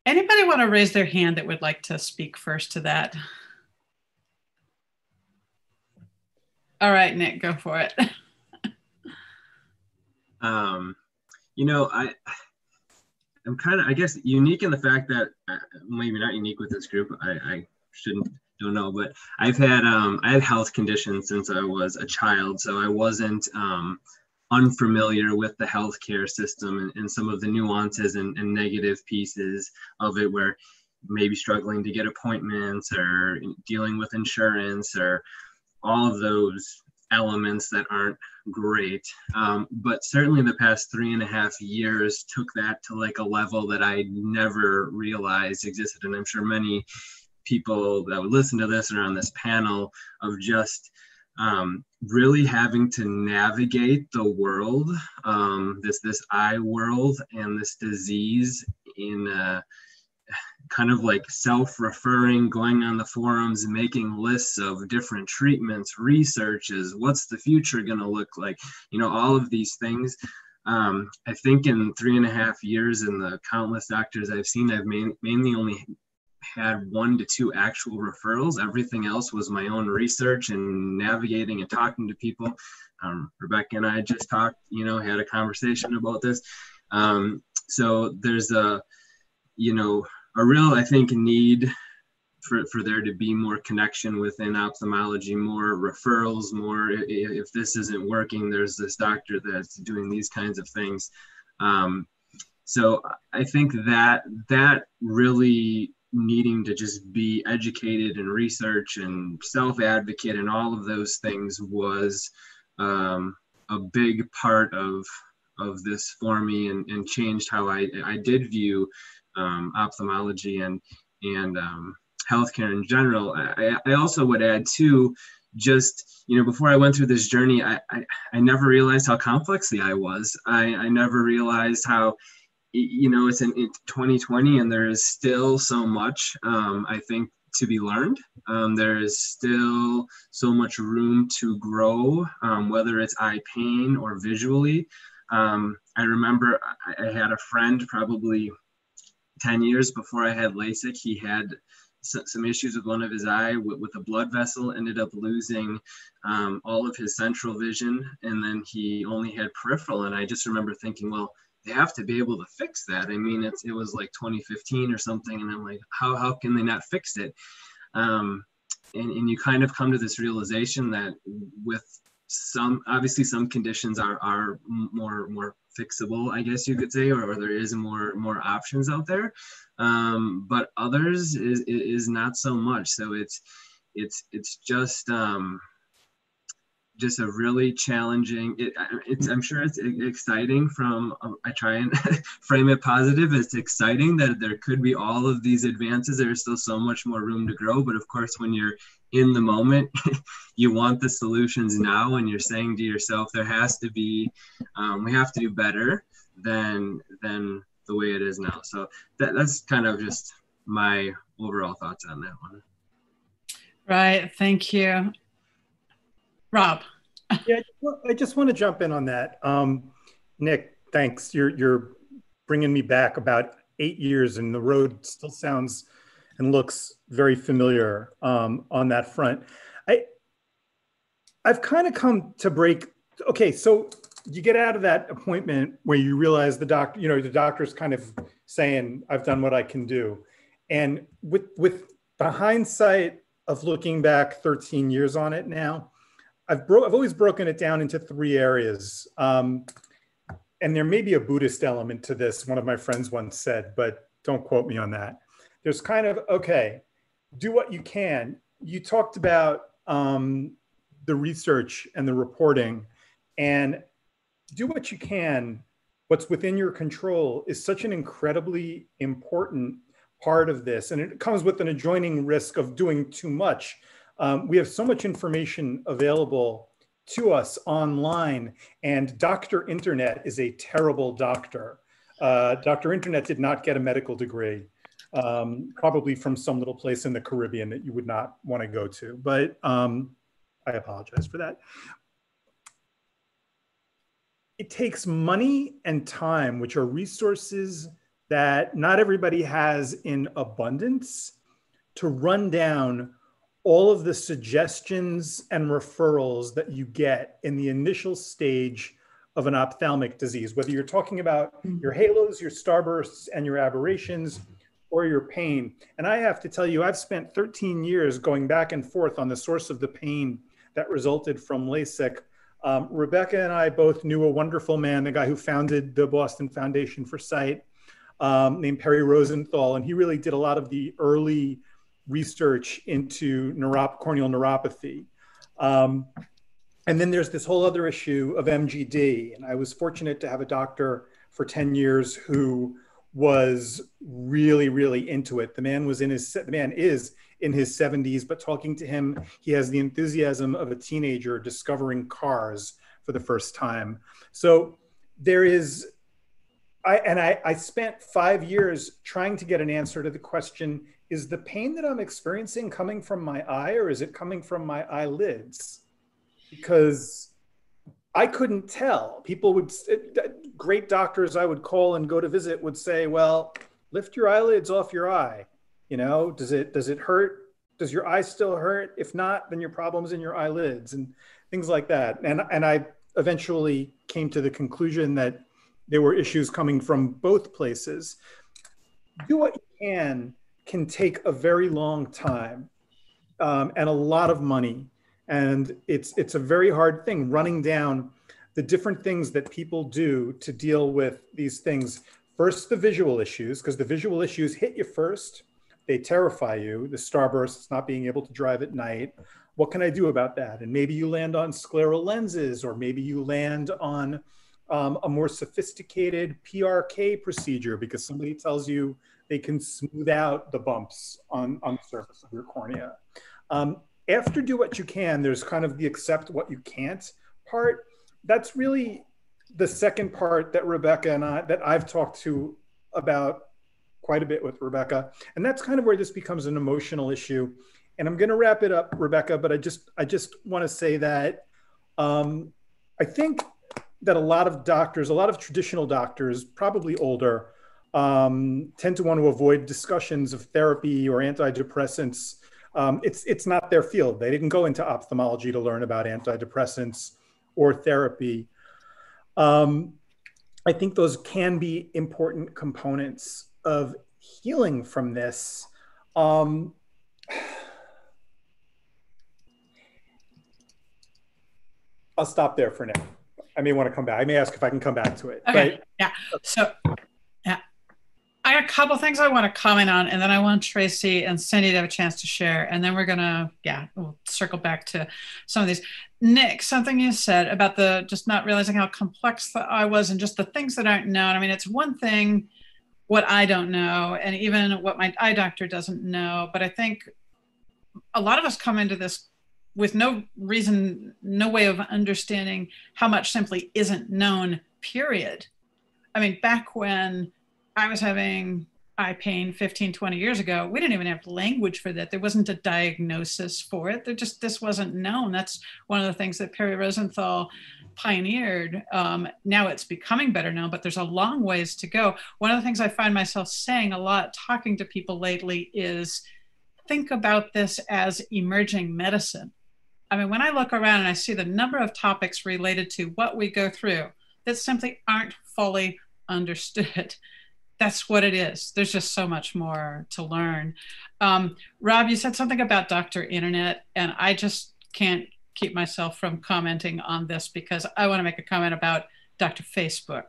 Anybody want to raise their hand that would like to speak first to that? All right, Nick, go for it. *laughs* um, you know, I, I'm kind of, I guess, unique in the fact that uh, maybe not unique with this group. I, I shouldn't, don't know, but I've had, um, I had health conditions since I was a child, so I wasn't, um, unfamiliar with the healthcare system and, and some of the nuances and, and negative pieces of it where maybe struggling to get appointments or dealing with insurance or all of those elements that aren't great. Um, but certainly the past three and a half years took that to like a level that I never realized existed. And I'm sure many people that would listen to this or on this panel of just um, really having to navigate the world, um, this this eye world and this disease in a, kind of like self-referring, going on the forums, making lists of different treatments, researches, what's the future going to look like, you know, all of these things. Um, I think in three and a half years and the countless doctors I've seen, I've main, mainly only had one to two actual referrals. Everything else was my own research and navigating and talking to people. Um, Rebecca and I just talked, you know, had a conversation about this. Um, so there's a, you know, a real, I think, need for, for there to be more connection within ophthalmology, more referrals, more if this isn't working, there's this doctor that's doing these kinds of things. Um, so I think that that really needing to just be educated and research and self advocate and all of those things was um, a big part of of this for me and, and changed how I, I did view um, ophthalmology and and um, healthcare in general. I, I also would add too, just you know, before I went through this journey, I, I, I never realized how complex the eye was. I, I never realized how you know it's in 2020 and there is still so much um, I think to be learned. Um, there is still so much room to grow, um, whether it's eye pain or visually. Um, I remember I, I, had a friend probably 10 years before I had LASIK. He had some issues with one of his eye with, a blood vessel, ended up losing um, all of his central vision, and then he only had peripheral. And I just remember thinking, well, they have to be able to fix that. I mean, it's, it was like 2015 or something, and I'm like, how, how can they not fix it? Um, and, and you kind of come to this realization that with some obviously some conditions are are more more fixable i guess you could say or, or there is more more options out there. Um, but others is is not so much. So it's it's it's just um, just a really challenging it, it's i'm sure it's exciting from i try and *laughs* frame it positive. It's exciting that there could be all of these advances. There's still so much more room to grow. But of course when you're in the moment *laughs* you want the solutions now. And you're saying to yourself there has to be um, we have to do better than than the way it is now. So that, that's kind of just my overall thoughts on that one. Right. Thank you Rob. yeah, I just want to jump in on that. Um, Nick, thanks. You're you're bringing me back about eight years, and the road still sounds and looks very familiar um, on that front. I I've kind of come to break. Okay, so you get out of that appointment where you realize the doctor, you know, the doctor's kind of saying, "I've done what I can do," and with with the hindsight of looking back 13 years on it now I've, bro- I've always broken it down into three areas. Um, and there may be a Buddhist element to this, one of my friends once said, but don't quote me on that. There's kind of, okay, do what you can. You talked about um, the research and the reporting, and do what you can. What's within your control is such an incredibly important part of this. And it comes with an adjoining risk of doing too much um, we have so much information available to us online, and Dr. Internet is a terrible doctor. Uh, Dr. Internet did not get a medical degree, um, probably from some little place in the Caribbean that you would not want to go to, but um, I apologize for that. It takes money and time, which are resources that not everybody has in abundance, to run down all of the suggestions and referrals that you get in the initial stage of an ophthalmic disease, whether you're talking about mm-hmm. your halos, your starbursts, and your aberrations, or your pain. And I have to tell you, I've spent 13 years going back and forth on the source of the pain that resulted from LASIK. Um, Rebecca and I both knew a wonderful man, the guy who founded the Boston Foundation for Sight, um, named Perry Rosenthal, and he really did a lot of the early research into neurop- corneal neuropathy. Um, and then there's this whole other issue of MGD. And I was fortunate to have a doctor for 10 years who was really, really into it. The man was in his, the man is in his 70s, but talking to him, he has the enthusiasm of a teenager discovering cars for the first time. So there is, I, and I, I spent five years trying to get an answer to the question is the pain that I'm experiencing coming from my eye or is it coming from my eyelids? Because I couldn't tell. People would, great doctors I would call and go to visit would say, well, lift your eyelids off your eye. You know, does it, does it hurt? Does your eye still hurt? If not, then your problem's in your eyelids and things like that. And, and I eventually came to the conclusion that there were issues coming from both places. Do what you can can take a very long time um, and a lot of money. And it's, it's a very hard thing running down the different things that people do to deal with these things. First, the visual issues, because the visual issues hit you first. They terrify you. The starbursts, not being able to drive at night. What can I do about that? And maybe you land on scleral lenses, or maybe you land on um, a more sophisticated PRK procedure because somebody tells you they can smooth out the bumps on, on the surface of your cornea. Um, after do what you can, there's kind of the accept what you can't part. That's really the second part that Rebecca and I, that I've talked to about quite a bit with Rebecca. And that's kind of where this becomes an emotional issue. And I'm going to wrap it up, Rebecca, but I just, I just want to say that um, I think that a lot of doctors, a lot of traditional doctors, probably older, um, tend to want to avoid discussions of therapy or antidepressants. Um, it's it's not their field. They didn't go into ophthalmology to learn about antidepressants or therapy. Um, I think those can be important components of healing from this. Um, I'll stop there for now. I may want to come back. I may ask if I can come back to it. Okay. But Yeah. So, a couple things I want to comment on, and then I want Tracy and Cindy to have a chance to share, and then we're gonna, yeah, we'll circle back to some of these. Nick, something you said about the just not realizing how complex eye was, and just the things that aren't known. I mean, it's one thing what I don't know, and even what my eye doctor doesn't know, but I think a lot of us come into this with no reason, no way of understanding how much simply isn't known, period. I mean, back when I was having eye pain 15, 20 years ago, we didn't even have language for that. There wasn't a diagnosis for it. There just, this wasn't known. That's one of the things that Perry Rosenthal pioneered. Um, now it's becoming better known, but there's a long ways to go. One of the things I find myself saying a lot, talking to people lately, is think about this as emerging medicine. I mean, when I look around and I see the number of topics related to what we go through that simply aren't fully understood, that's what it is. There's just so much more to learn. Um, Rob, you said something about Dr. Internet, and I just can't keep myself from commenting on this because I want to make a comment about Dr. Facebook.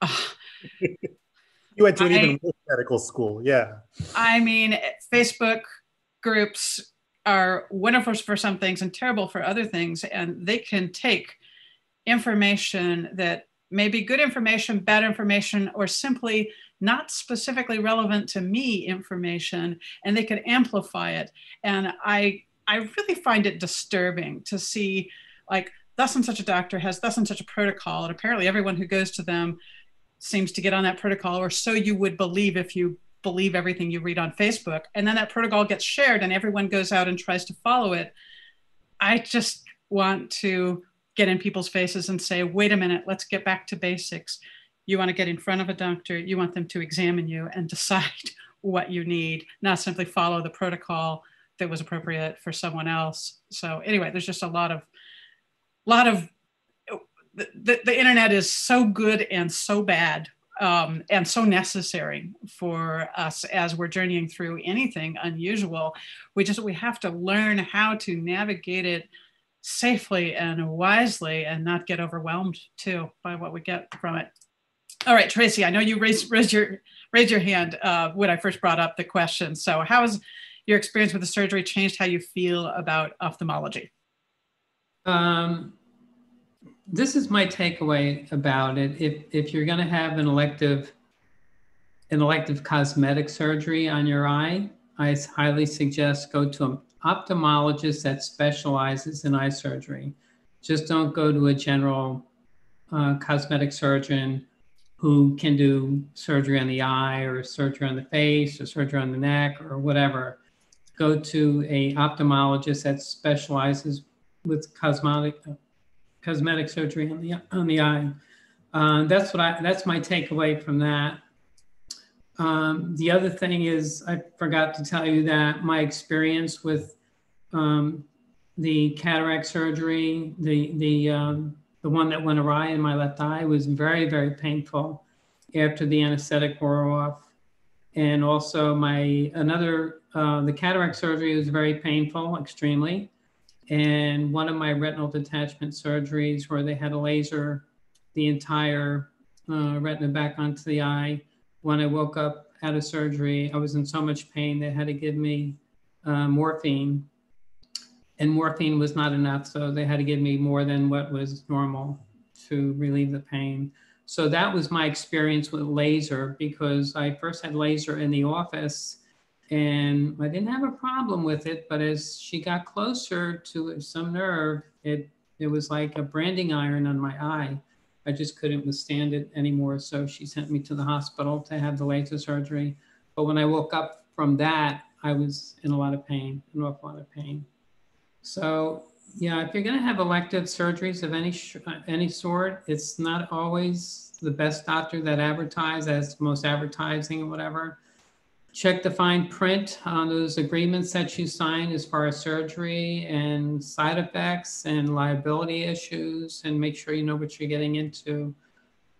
Uh, *laughs* you went to an I- even worse medical school. Yeah. I mean, Facebook groups are wonderful for some things and terrible for other things. And they can take information that may be good information, bad information, or simply not specifically relevant to me information, and they could amplify it. And I, I really find it disturbing to see, like, thus and such a doctor has thus and such a protocol, and apparently everyone who goes to them seems to get on that protocol, or so you would believe if you believe everything you read on Facebook. And then that protocol gets shared and everyone goes out and tries to follow it. I just want to get in people's faces and say, wait a minute, let's get back to basics. You want to get in front of a doctor, you want them to examine you and decide *laughs* what you need, not simply follow the protocol that was appropriate for someone else. So anyway, there's just a lot of lot of the, the, the internet is so good and so bad um, and so necessary for us as we're journeying through anything unusual. We just we have to learn how to navigate it safely and wisely, and not get overwhelmed too by what we get from it. All right, Tracy, I know you raised, raised your raised your hand uh, when I first brought up the question. So, how has your experience with the surgery changed how you feel about ophthalmology? Um, this is my takeaway about it. If if you're going to have an elective an elective cosmetic surgery on your eye, I highly suggest go to an ophthalmologist that specializes in eye surgery. Just don't go to a general uh, cosmetic surgeon who can do surgery on the eye or surgery on the face or surgery on the neck or whatever. Go to a ophthalmologist that specializes with cosmetic cosmetic surgery on the on the eye. Uh, that's what I that's my takeaway from that. Um, the other thing is I forgot to tell you that my experience with um, the cataract surgery, the the um, the one that went awry in my left eye, was very very painful after the anesthetic wore off, and also my another uh, the cataract surgery was very painful, extremely. And one of my retinal detachment surgeries where they had a laser the entire uh, retina back onto the eye. When I woke up out of surgery, I was in so much pain they had to give me uh, morphine, and morphine was not enough, so they had to give me more than what was normal. to relieve the pain. So that was my experience with laser because I first had laser in the office and I didn't have a problem with it. But as she got closer to some nerve, it it was like a branding iron on my eye. I just couldn't withstand it anymore. So she sent me to the hospital to have the laser surgery. But when I woke up from that, I was in a lot of pain, an awful lot of pain. So yeah, if you're going to have elective surgeries of any any sort, it's not always the best doctor that advertise as most advertising or whatever. Check the fine print on those agreements that you sign as far as surgery and side effects and liability issues, and make sure you know what you're getting into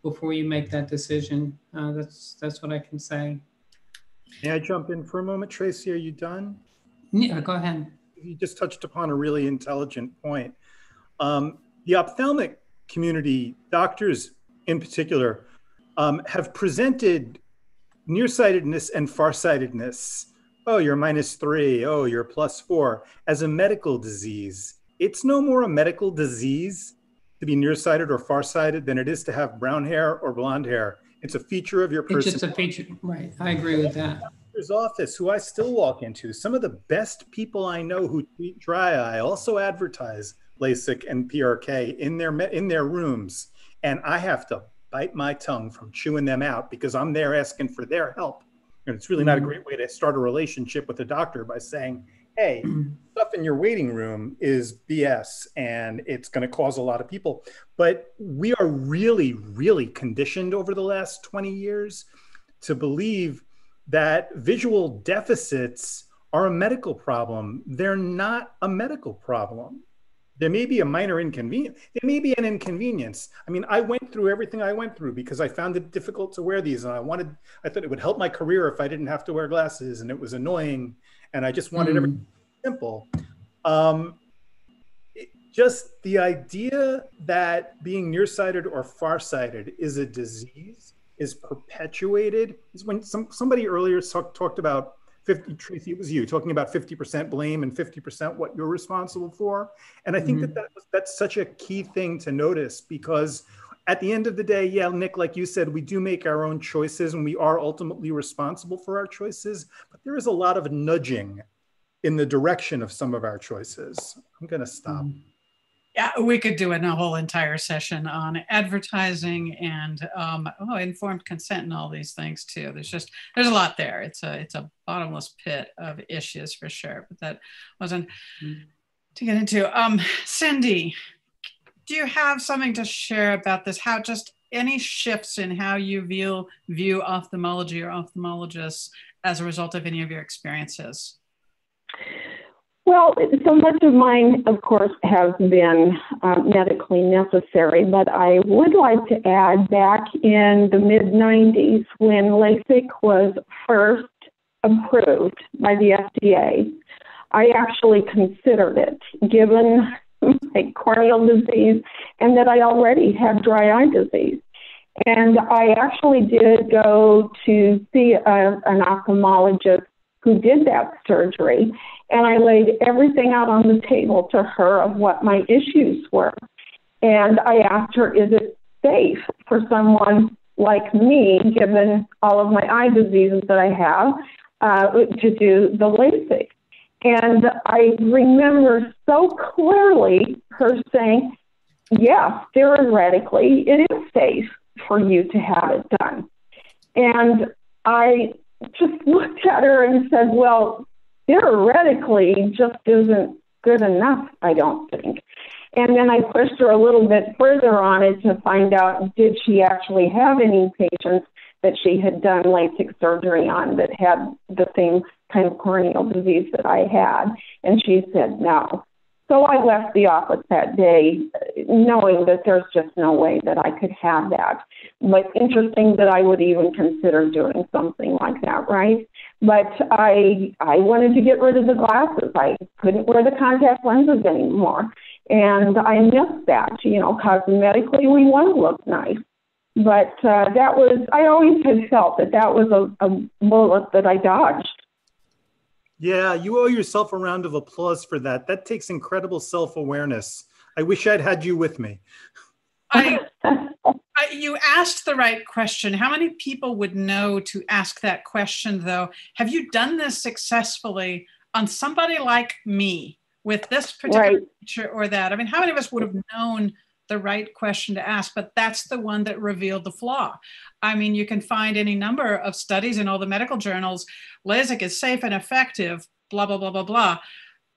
before you make that decision. Uh, that's that's what I can say. May I jump in for a moment, Tracy? Are you done? Yeah, go ahead. You just touched upon a really intelligent point. Um, the ophthalmic community, doctors in particular, um, have presented nearsightedness and farsightedness. Oh, you're minus three. Oh, you're plus four as a medical disease. It's no more a medical disease to be nearsighted or farsighted than it is to have brown hair or blonde hair. It's a feature of your person. It's just a feature, right? I agree with that. Doctor's office, who I still walk into, some of the best people I know who treat dry eye also advertise LASIK and PRK in their in their rooms, and I have to bite my tongue from chewing them out because I'm there asking for their help. And it's really not a mm-hmm. great way to start a relationship with a doctor by saying, hey, stuff in your waiting room is BS and it's going to cause a lot of people. But we are really, really conditioned over the last 20 years to believe that visual deficits are a medical problem. They're not a medical problem. There may be a minor inconvenience. There may be an inconvenience. I mean, I went through everything I went through because I found it difficult to wear these, and I wanted, I thought it would help my career if I didn't have to wear glasses, and it was annoying, and I just wanted mm. everything simple. Um, it, just the idea that being nearsighted or farsighted is a disease is perpetuated is when some somebody earlier talk, talked about 50 Tracy, it was you talking about 50% blame and 50% what you're responsible for. And I think mm-hmm. that, that that's such a key thing to notice because at the end of the day, yeah, Nick, like you said, we do make our own choices and we are ultimately responsible for our choices, but there is a lot of nudging in the direction of some of our choices. I'm going to stop. Mm-hmm. Yeah, we could do a whole entire session on advertising and um, oh, informed consent and all these things too. There's just there's a lot there. It's a it's a bottomless pit of issues for sure. But that wasn't mm-hmm. to get into. Um, Cindy, do you have something to share about this? How just any shifts in how you view view ophthalmology or ophthalmologists as a result of any of your experiences? Well, so much of mine, of course, has been uh, medically necessary, but I would like to add back in the mid 90s when LASIK was first approved by the FDA, I actually considered it given *laughs* my corneal disease and that I already had dry eye disease. And I actually did go to see a, an ophthalmologist who did that surgery and I laid everything out on the table to her of what my issues were. And I asked her, is it safe for someone like me, given all of my eye diseases that I have, uh, to do the LASIK? And I remember so clearly her saying, yes, theoretically, it is safe for you to have it done. And I just looked at her and said, well, theoretically just isn't good enough, I don't think. And then I pushed her a little bit further on it to find out did she actually have any patients that she had done LASIK surgery on that had the same kind of corneal disease that I had. And she said no. So I left the office that day knowing that there's just no way that I could have that. But interesting that I would even consider doing something like that, right? But I I wanted to get rid of the glasses. I couldn't wear the contact lenses anymore. And I missed that. You know, cosmetically we want to look nice. But uh, that was, I always had felt that that was a, a bullet that I dodged. Yeah, you owe yourself a round of applause for that. That takes incredible self awareness. I wish I'd had you with me. I you asked the right question. How many people would know to ask that question, though? Have you done this successfully on somebody like me with this particular Right. feature or that? I mean, how many of us would have known the right question to ask? But that's the one that revealed the flaw. I mean, you can find any number of studies in all the medical journals. LASIK is safe and effective, blah, blah, blah, blah, blah.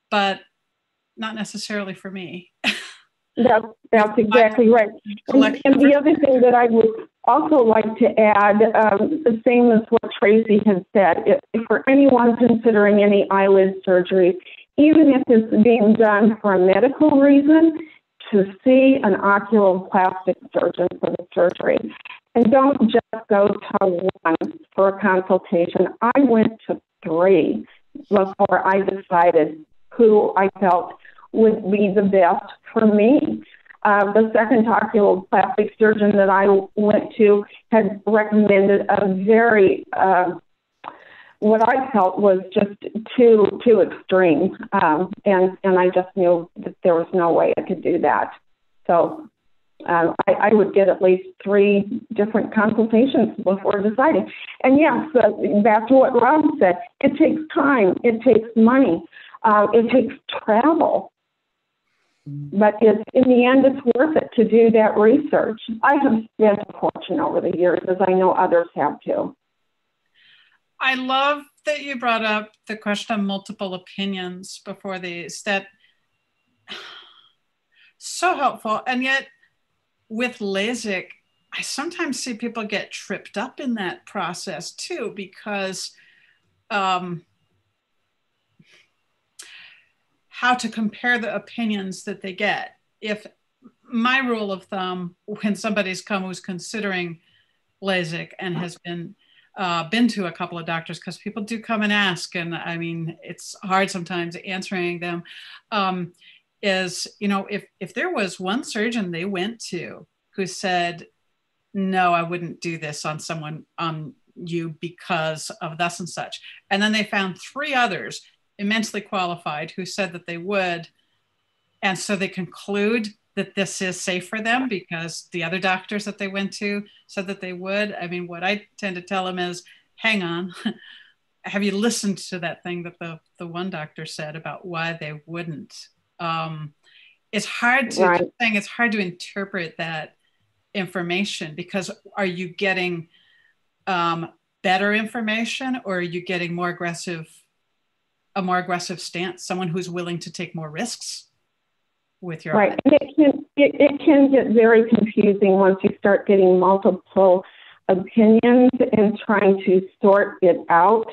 But not necessarily for me. *laughs* That's, that's exactly right. And, and the other thing that I would also like to add, um, the same as what Tracy has said, if, if for anyone considering any eyelid surgery, even if it's being done for a medical reason, to see an oculoplastic surgeon for the surgery. And don't just go to one for a consultation. I went to three before I decided who I felt would be the best for me. Uh, the second oculoplastic surgeon that I went to had recommended a very, uh, what I felt was just too too extreme, um, and and I just knew that there was no way I could do that. So uh, I, I would get at least three different consultations before deciding. And yes, uh, back to what Rob said, it takes time, it takes money, uh, it takes travel. But it's, in the end, it's worth it to do that research. I have spent a fortune over the years, as I know others have too. I love that you brought up the question of multiple opinions before these. That *sighs* so helpful, and yet with LASIK, I sometimes see people get tripped up in that process too because um, how to compare the opinions that they get. If my rule of thumb, when somebody's come who's considering LASIK and has been uh, been to a couple of doctors because people do come and ask, and I mean it's hard sometimes answering them. Um, is you know if if there was one surgeon they went to who said, "No, I wouldn't do this on someone on you because of thus and such," and then they found three others immensely qualified who said that they would, and so they conclude that this is safe for them because the other doctors that they went to said that they would. I mean, what I tend to tell them is, hang on, *laughs* have you listened to that thing that the, the one doctor said about why they wouldn't? Um, it's hard to Right. saying it's hard to interpret that information because are you getting um, better information or are you getting more aggressive a more aggressive stance someone who's willing to take more risks with your Right. And it can it, it can get very confusing once you start getting multiple opinions and trying to sort it out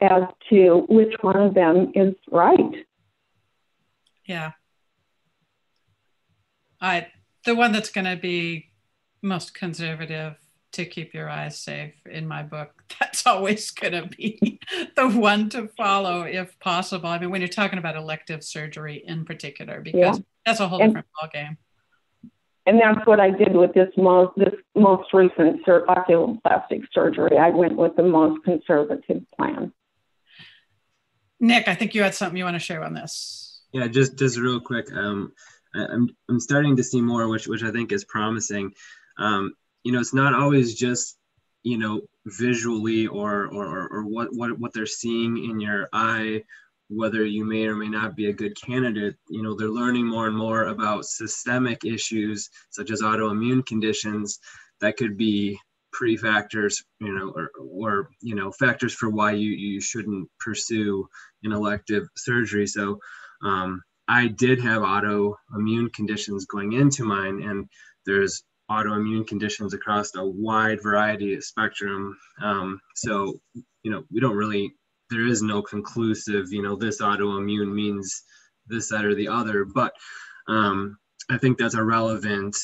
as to which one of them is right. Yeah. I the one that's going to be most conservative to keep your eyes safe in my book. *laughs* That's always going to be *laughs* the one to follow if possible. I mean, when you're talking about elective surgery in particular, because Yeah. that's a whole And- different ballgame. And that's what I did with this most this most recent sur- oculoplastic surgery. I went with the most conservative plan. Nick, I think you had something you want to share on this. Yeah, just just real quick. Um, I, I'm I'm starting to see more, which which I think is promising. Um, you know, it's not always just you know visually or or or, what what what they're seeing in your eye, whether you may or may not be a good candidate. You know, they're learning more and more about systemic issues such as autoimmune conditions that could be pre-factors, you know, or, or you know factors for why you you shouldn't pursue an elective surgery. So um, I did have autoimmune conditions going into mine, and there's autoimmune conditions across a wide variety of spectrum. Um, so, you know, we don't really, there is no conclusive, you know, this autoimmune means this, that, or the other. But um, I think that's a relevant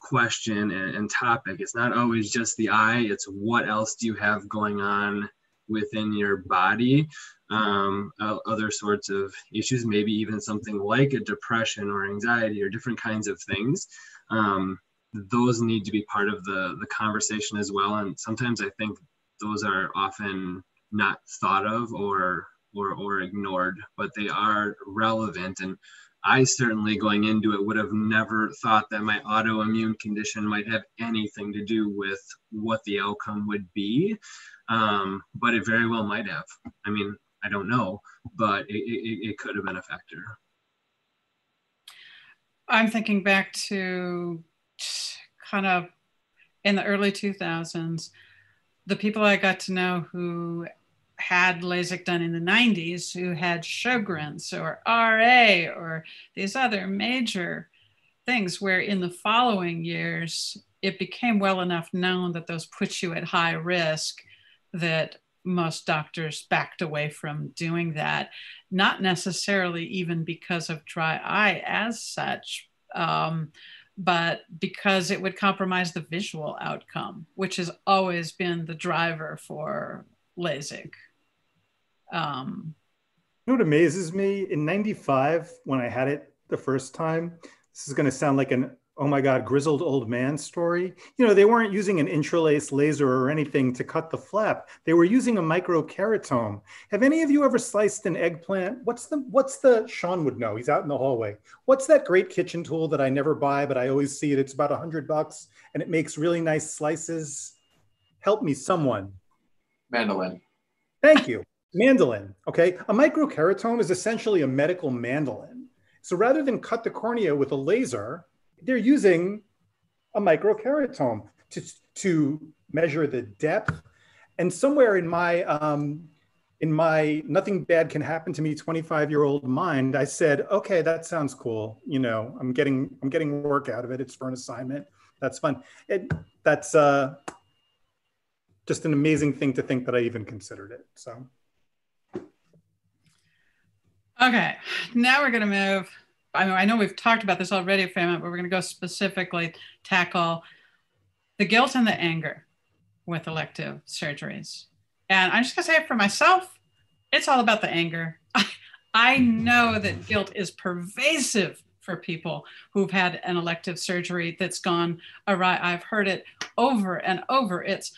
question and, and topic. It's not always just the eye, it's what else do you have going on within your body um, other sorts of issues, maybe even something like a depression or anxiety or different kinds of things. Um, those need to be part of the, the conversation as well. And sometimes I think those are often not thought of or, or, or ignored, but they are relevant. And I certainly going into it would have never thought that my autoimmune condition might have anything to do with what the outcome would be. Um, but it very well might have. I mean, I don't know, but it, it, it could have been a factor. I'm thinking back to kind of in the early 2000s, the people I got to know who had LASIK done in the 90s, who had Sjogren's or RA or these other major things, where in the following years, it became well enough known that those put you at high risk that most doctors backed away from doing that, not necessarily even because of dry eye as such, um, but because it would compromise the visual outcome, which has always been the driver for LASIK. Um, you know what amazes me? In 95, when I had it the first time, this is going to sound like an oh my God, grizzled old man story. You know, they weren't using an IntraLase laser or anything to cut the flap. They were using a microkeratome. Have any of you ever sliced an eggplant? What's the, what's the, Sean would know, he's out in the hallway. What's that great kitchen tool that I never buy, but I always see it? It's about a hundred bucks and it makes really nice slices. Help me, someone. Mandolin. Thank you. Mandolin, okay? A microkeratome is essentially a medical mandolin. So rather than cut the cornea with a laser, they're using a microkeratome to, to measure the depth. And somewhere in my um, in my nothing bad can happen to me 25 year old mind, I said, okay, that sounds cool. You know, I'm getting I'm getting work out of it. It's for an assignment. That's fun. It, that's uh, just an amazing thing to think that I even considered it. So. Okay, now we're going to move I, mean, I know we've talked about this already a fair but we're going to go specifically tackle the guilt and the anger with elective surgeries. And I'm just going to say it for myself, it's all about the anger. I, *laughs* I know that guilt is pervasive for people who've had an elective surgery that's gone awry. I've heard it over and over. It's,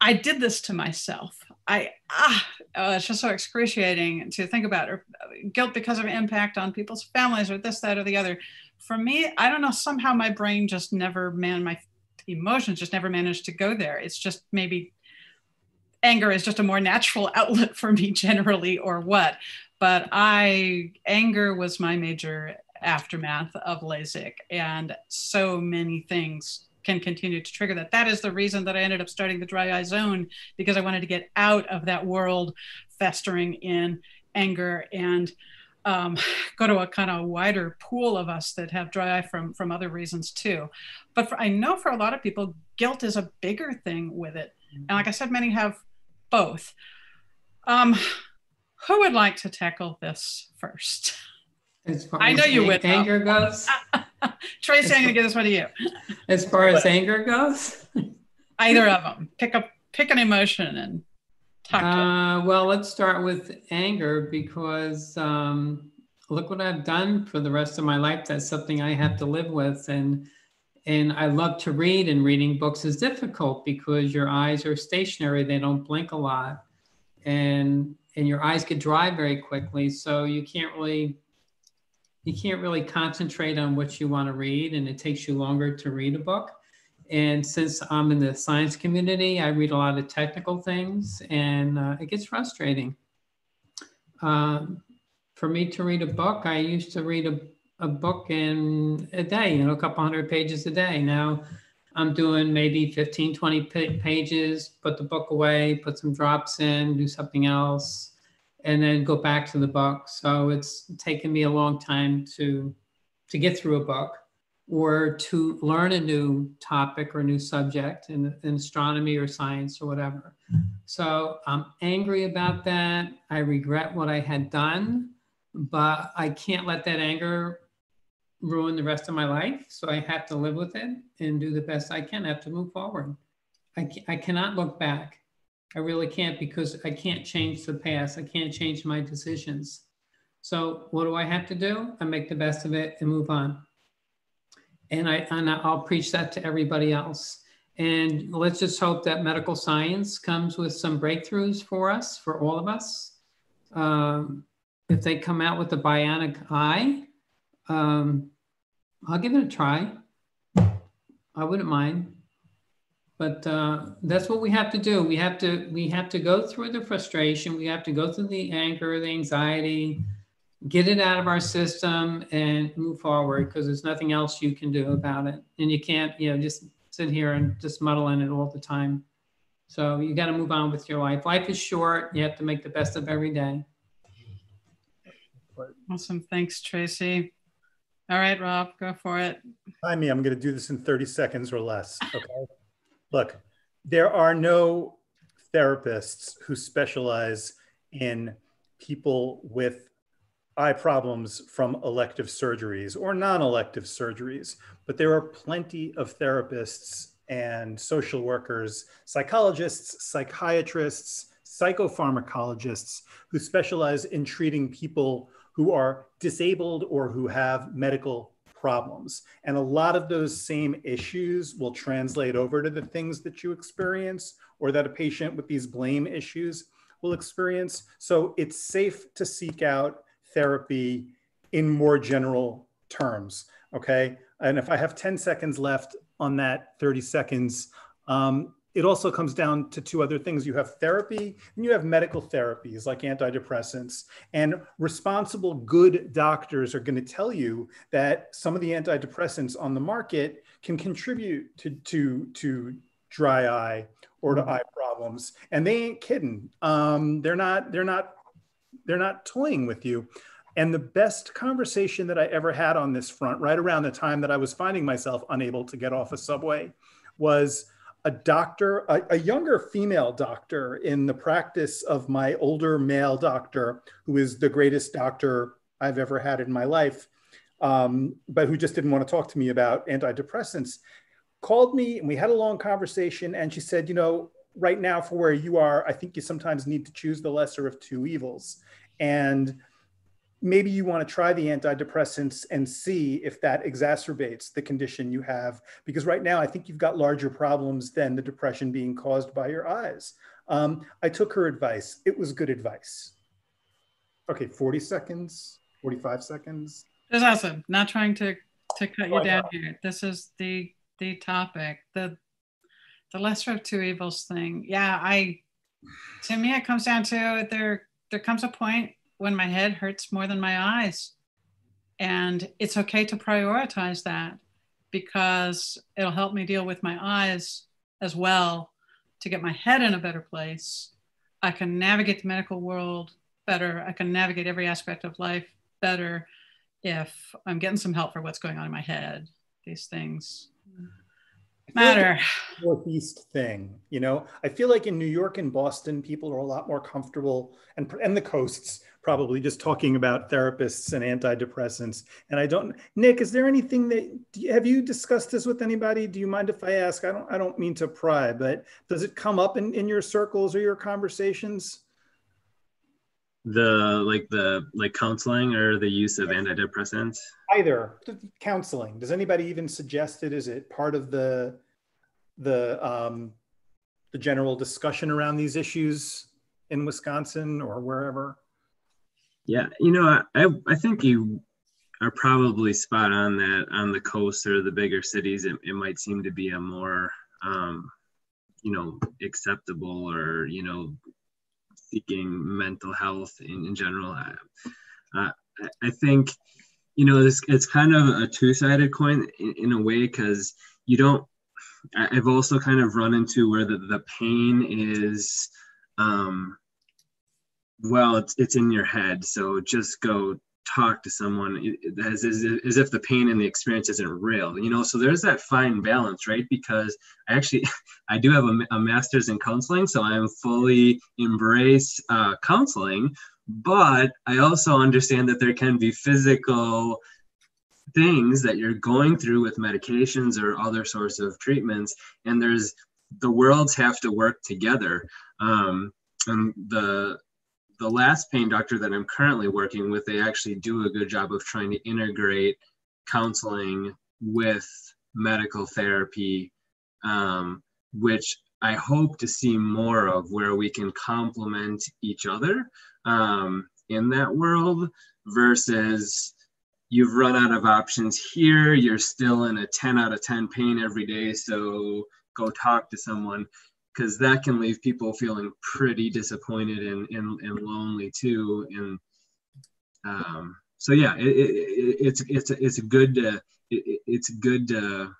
I did this to myself. I ah, oh, it's just so excruciating to think about, or guilt because of impact on people's families, or this, that, or the other. For me, I don't know. Somehow my brain just never, man, my emotions just never managed to go there. It's just maybe anger is just a more natural *laughs* outlet for me generally, or what. But I anger was my major aftermath of LASIK, and so many things can continue to trigger that. That is the reason that I ended up starting the dry eye zone because I wanted to get out of that world festering in anger and um, go to a kind of wider pool of us that have dry eye from from other reasons too. But for, I know for a lot of people, guilt is a bigger thing with it, and like I said, many have both. Um, who would like to tackle this first? I know you would. Anger goes. *laughs* *laughs* Tracy, I'm going to give this one to you. As far as anger goes, *laughs* either of them. Pick up, pick an emotion and talk. Uh, well, let's start with anger because um, look what I've done for the rest of my life. That's something I have to live with, and and I love to read. And reading books is difficult because your eyes are stationary; they don't blink a lot, and and your eyes get dry very quickly. So you can't really you can't really concentrate on what you want to read and it takes you longer to read a book. And since I'm in the science community, I read a lot of technical things and uh, it gets frustrating. Um, for me to read a book, I used to read a, a book in a day, you know, a couple hundred pages a day. Now I'm doing maybe 15, 20 pages, put the book away, put some drops in, do something else and then go back to the book. So it's taken me a long time to to get through a book or to learn a new topic or a new subject in, in astronomy or science or whatever. Mm-hmm. So I'm angry about that. I regret what I had done, but I can't let that anger ruin the rest of my life. So I have to live with it and do the best I can. I have to move forward. I, I cannot look back. I really can't because I can't change the past. I can't change my decisions. So what do I have to do? I make the best of it and move on. And I and I'll preach that to everybody else. And let's just hope that medical science comes with some breakthroughs for us, for all of us. Um, if they come out with a bionic eye, Um, I'll give it a try. I wouldn't mind. But uh, that's what we have to do. We have to we have to go through the frustration. We have to go through the anger, the anxiety, get it out of our system, and move forward. Because there's nothing else you can do about it, and you can't you know just sit here and just muddle in it all the time. So you got to move on with your life. Life is short. You have to make the best of every day. Awesome. Thanks, Tracy. All right, Rob, go for it. Hi, me. I'm going to do this in 30 seconds or less. Okay. Look, there are no therapists who specialize in people with eye problems from elective surgeries or non elective surgeries, but there are plenty of therapists and social workers, psychologists, psychiatrists, psychopharmacologists who specialize in treating people who are disabled or who have medical problems. And a lot of those same issues will translate over to the things that you experience or that a patient with these blame issues will experience. So it's safe to seek out therapy in more general terms. Okay. And if I have 10 seconds left on that 30 seconds, um, it also comes down to two other things. You have therapy and you have medical therapies like antidepressants. And responsible, good doctors are going to tell you that some of the antidepressants on the market can contribute to, to, to dry eye or to eye problems. And they ain't kidding. Um, they're not, they're not, they're not toying with you. And the best conversation that I ever had on this front, right around the time that I was finding myself unable to get off a subway, was a doctor, a, a, younger female doctor in the practice of my older male doctor, who is the greatest doctor I've ever had in my life, um, but who just didn't want to talk to me about antidepressants, called me and we had a long conversation. And she said, You know, right now, for where you are, I think you sometimes need to choose the lesser of two evils. And maybe you want to try the antidepressants and see if that exacerbates the condition you have. Because right now, I think you've got larger problems than the depression being caused by your eyes. Um, I took her advice. It was good advice. Okay, 40 seconds, 45 seconds. That's awesome. Not trying to, to cut you down here. This is the the topic. The the lesser of two evils thing. Yeah, I to me it comes down to there there comes a point when my head hurts more than my eyes. And it's okay to prioritize that because it'll help me deal with my eyes as well to get my head in a better place. I can navigate the medical world better. I can navigate every aspect of life better if I'm getting some help for what's going on in my head. These things matter. Like Northeast thing, you know. I feel like in New York and Boston, people are a lot more comfortable, and and the coasts probably just talking about therapists and antidepressants. And I don't, Nick, is there anything that have you discussed this with anybody? Do you mind if I ask? I don't, I don't mean to pry, but does it come up in, in your circles or your conversations? The like the like counseling or the use of antidepressants? Either counseling. Does anybody even suggest it? Is it part of the the um, the general discussion around these issues in Wisconsin or wherever? Yeah, you know, I I think you are probably spot on that on the coast or the bigger cities. It, it might seem to be a more um, you know acceptable or you know seeking mental health in, in general. Uh, I think you know this it's kind of a two-sided coin in, in a way because you don't. I've also kind of run into where the, the pain is um, well it's, it's in your head so just go talk to someone as, as, as if the pain and the experience isn't real you know? So there's that fine balance right? Because i actually *laughs* i do have a, a master's in counseling so i'm fully embrace uh, counseling but i also understand that there can be physical things that you're going through with medications or other sorts of treatments and there's the worlds have to work together um, and the the last pain doctor that I'm currently working with, they actually do a good job of trying to integrate counseling with medical therapy, um, which I hope to see more of where we can complement each other um, in that world versus you've run out of options here. You're still in a 10 out of 10 pain every day. So go talk to someone because that can leave people feeling pretty disappointed and, and, and lonely too. And um, so, yeah, it, it, it's, it's, it's good, uh, it, it's good to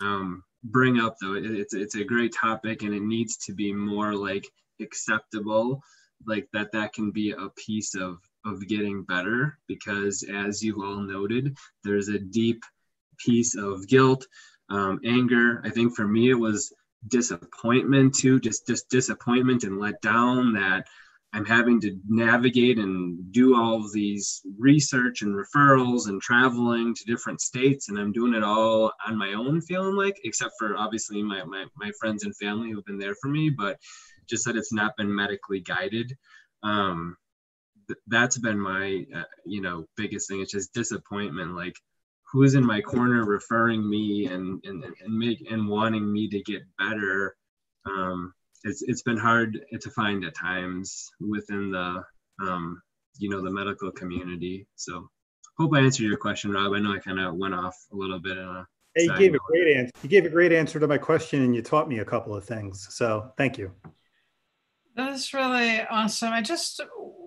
um, bring up though. it's, it's a great topic and it needs to be more like acceptable, like that, that can be a piece of of getting better because, as you all noted, there's a deep piece of guilt, um, anger. I think for me, it was disappointment too, just, just disappointment and let down that I'm having to navigate and do all of these research and referrals and traveling to different states, and I'm doing it all on my own, feeling like, except for obviously my, my, my friends and family who've been there for me, but just that it's not been medically guided. Um, that's been my uh, you know biggest thing it's just disappointment like who's in my corner referring me and and, and make and wanting me to get better um it's it's been hard to find at times within the um you know the medical community. So hope i answered your question rob. I know i kind of went off a little bit in a hey, you gave a great answer you gave a great answer to my question and you taught me a couple of things. So thank you. That's really awesome. I just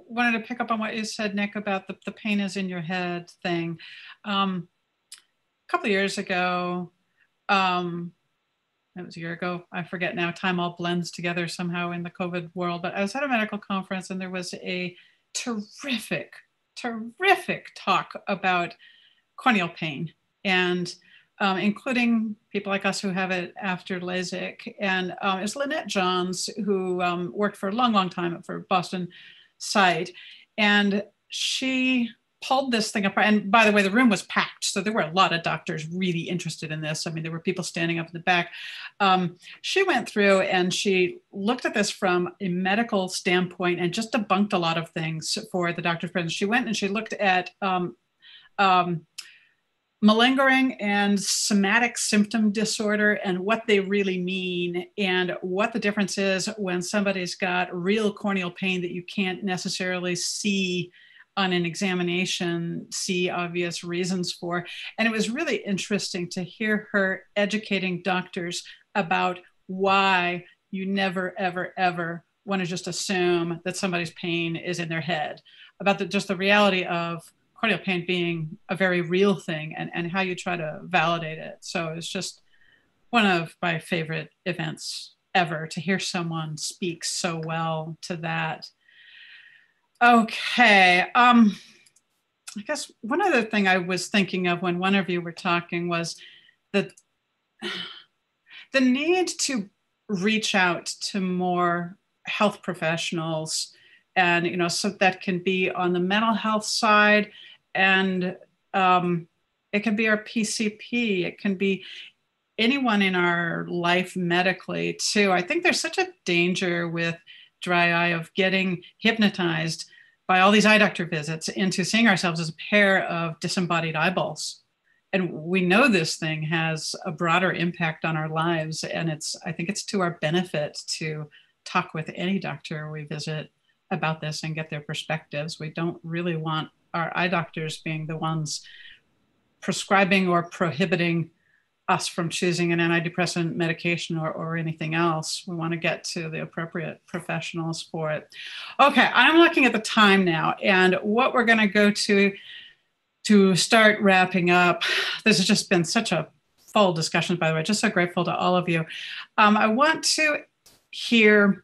wanted to pick up on what you said, Nick, about the, the pain is in your head thing. Um, a couple years ago, um, it was a year ago, I forget now, time all blends together somehow in the COVID world, but I was at a medical conference and there was a terrific, terrific talk about corneal pain and um, including people like us who have it after LASIK. And um, it's Lynette Johns, who um, worked for a long, long time for Boston site. And she pulled this thing apart. And by the way, the room was packed. So there were a lot of doctors really interested in this. I mean, there were people standing up in the back. Um, she went through and she looked at this from a medical standpoint and just debunked a lot of things for the doctor's presence. She went and she looked at um, um, malingering and somatic symptom disorder and what they really mean and what the difference is when somebody's got real corneal pain that you can't necessarily see on an examination see obvious reasons for and it was really interesting to hear her educating doctors about why you never ever ever want to just assume that somebody's pain is in their head about the, just the reality of corneal pain being a very real thing and, and how you try to validate it. So it's just one of my favorite events ever to hear someone speak so well to that. Okay. Um, I guess one other thing I was thinking of when one of you were talking was that *sighs* the need to reach out to more health professionals and you know so that can be on the mental health side and um, it can be our PCP, it can be anyone in our life medically too. I think there's such a danger with dry eye of getting hypnotized by all these eye doctor visits into seeing ourselves as a pair of disembodied eyeballs. And we know this thing has a broader impact on our lives. And it's, I think it's to our benefit to talk with any doctor we visit about this and get their perspectives. We don't really want our eye doctors being the ones prescribing or prohibiting us from choosing an antidepressant medication or, or anything else. We want to get to the appropriate professionals for it. Okay, I'm looking at the time now, and what we're going to go to to start wrapping up. This has just been such a full discussion, by the way. Just so grateful to all of you. Um, I want to hear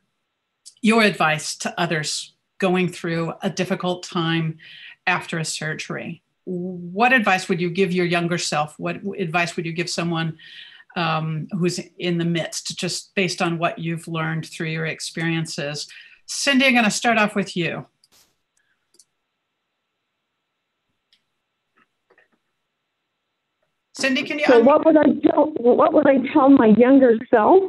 your advice to others going through a difficult time after a surgery. What advice would you give your younger self? What advice would you give someone um, who's in the midst, just based on what you've learned through your experiences? Cindy, I'm going to start off with you. Cindy, can you? So, what would I tell? What would I tell my younger self?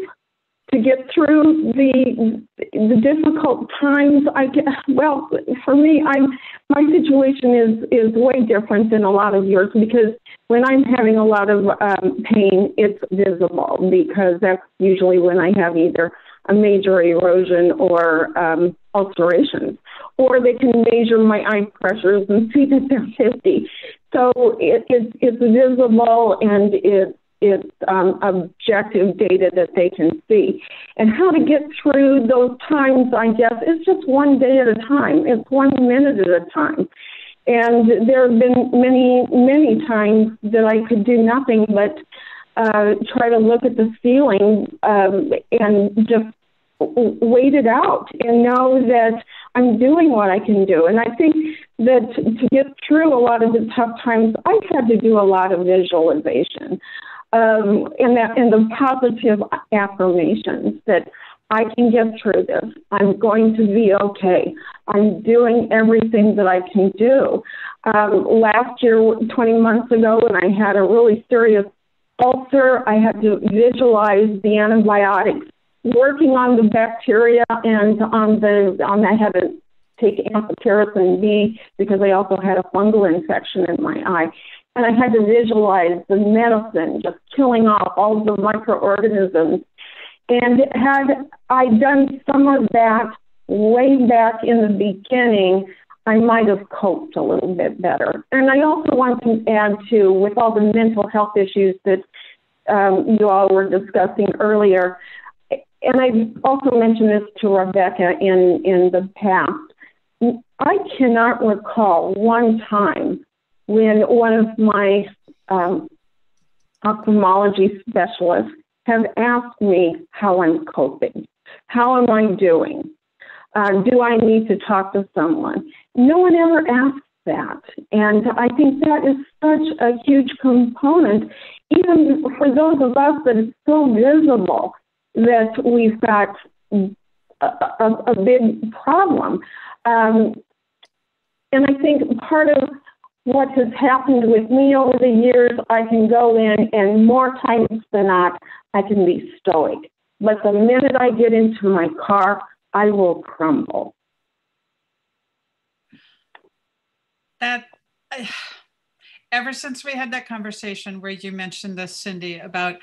To get through the the difficult times. I get well for me. I'm my situation is is way different than a lot of yours because when I'm having a lot of um, pain, it's visible because that's usually when I have either a major erosion or um, ulcerations. or they can measure my eye pressures and see that they're 50. So it, it, it's visible and it, it's um, objective data that they can see. And how to get through those times, I guess, is just one day at a time. It's one minute at a time. And there have been many, many times that I could do nothing but uh, try to look at the ceiling um, and just wait it out and know that I'm doing what I can do. And I think that to get through a lot of the tough times, I've had to do a lot of visualization um, and that and the positive affirmations that I can get through this. I'm going to be okay. I'm doing everything that I can do. Um, last year, 20 months ago, when I had a really serious ulcer, I had to visualize the antibiotics working on the bacteria and on the on I had to take amphotericin B because I also had a fungal infection in my eye. And I had to visualize the medicine just killing off all of the microorganisms. And had I done some of that way back in the beginning, I might have coped a little bit better. And I also want to add to, with all the mental health issues that um, you all were discussing earlier, and I also mentioned this to Rebecca in, in the past. I cannot recall one time when one of my um, ophthalmology specialists have asked me how I'm coping. How am I doing? Uh, do I need to talk to someone? No one ever asks that. And I think that is such a huge component, even for those of us that it's so visible that we've got a, a, a big problem. Um, and I think part of what has happened with me over the years, I can go in and more times than not, I can be stoic. But the minute I get into my car, I will crumble. That, *sighs* ever since we had that conversation where you mentioned this, Cindy, about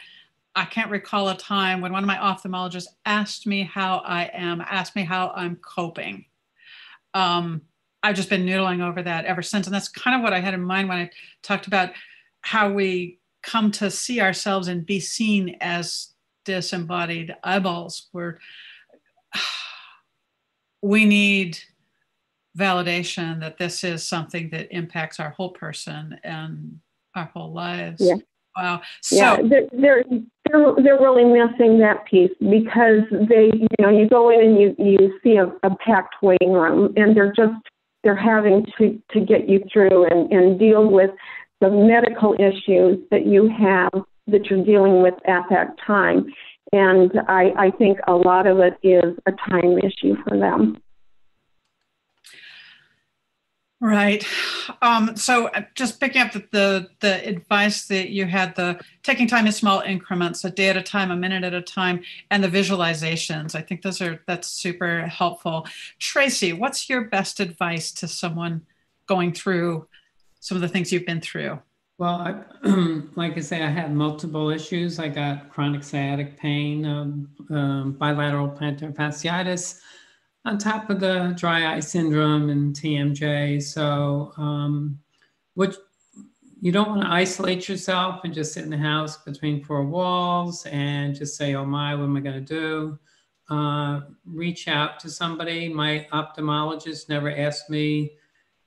I can't recall a time when one of my ophthalmologists asked me how I am, asked me how I'm coping. Um, I've just been noodling over that ever since. And that's kind of what I had in mind when I talked about how we come to see ourselves and be seen as disembodied eyeballs. Where *sighs* we need validation that this is something that impacts our whole person and our whole lives. Yeah. Wow. So yeah, they're, they're they're they're really missing that piece because they you know you go in and you you see a, a packed waiting room and they're just they're having to to get you through and and deal with the medical issues that you have that you're dealing with at that time and I I think a lot of it is a time issue for them. Right. Um, so uh, just picking up the, the, the advice that you had, the taking time in small increments, a day at a time, a minute at a time, and the visualizations. I think those are that's super helpful. Tracy, what's your best advice to someone going through some of the things you've been through? Well, I, *clears throat* like I say, I had multiple issues. I got chronic sciatic pain, um, um, bilateral plantar fasciitis on top of the dry eye syndrome and TMJ. So, um, you don't want to isolate yourself and just sit in the house between four walls and just say, "Oh my, what am I going to do?" Uh, reach out to somebody. My ophthalmologist never asked me.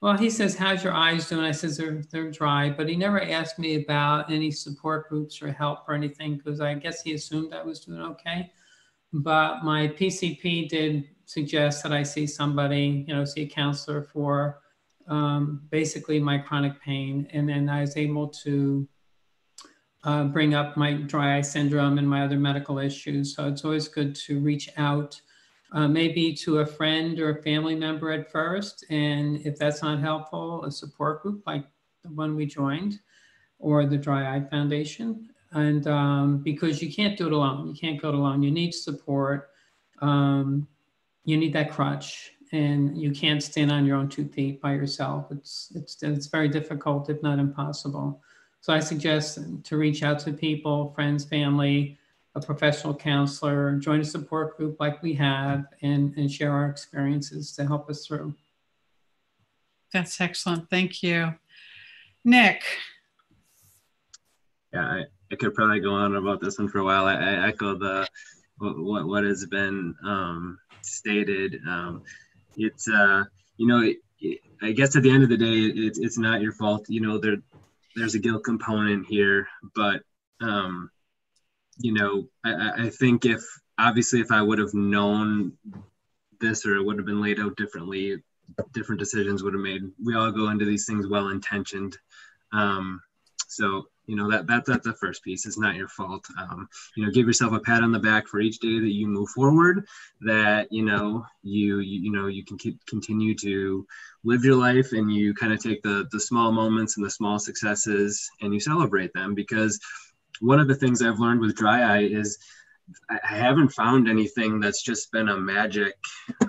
Well, he says, "How's your eyes doing?" I says, "They're they're dry," but he never asked me about any support groups or help or anything because I guess he assumed I was doing okay. But my PCP did suggest that I see somebody, you know, see a counselor for um, basically my chronic pain. And then I was able to uh, bring up my dry eye syndrome and my other medical issues. So it's always good to reach out, uh, maybe to a friend or a family member at first. And if that's not helpful, a support group like the one we joined or the Dry Eye Foundation. And um, because you can't do it alone, you can't go it alone. You need support. Um, you need that crutch and you can't stand on your own two feet by yourself. It's, it's, it's very difficult, if not impossible. So I suggest to reach out to people, friends, family, a professional counselor, join a support group like we have, and, and share our experiences to help us through. That's excellent. Thank you. Nick. Yeah, I, could probably go on about this one for a while. I, I echo the what what has been um, stated. Um, it's uh, you know, it, it, I guess at the end of the day, it's it's not your fault. You know, there there's a guilt component here, but um, you know, I, I think if obviously if I would have known this or it would have been laid out differently, different decisions would have made. We all go into these things well intentioned. Um, so you know that, that that's the first piece it's not your fault. Um, you know give yourself a pat on the back for each day that you move forward that you know you you, you know you can keep, continue to live your life and you kind of take the the small moments and the small successes and you celebrate them because one of the things i've learned with dry eye is I haven't found anything that's just been a magic,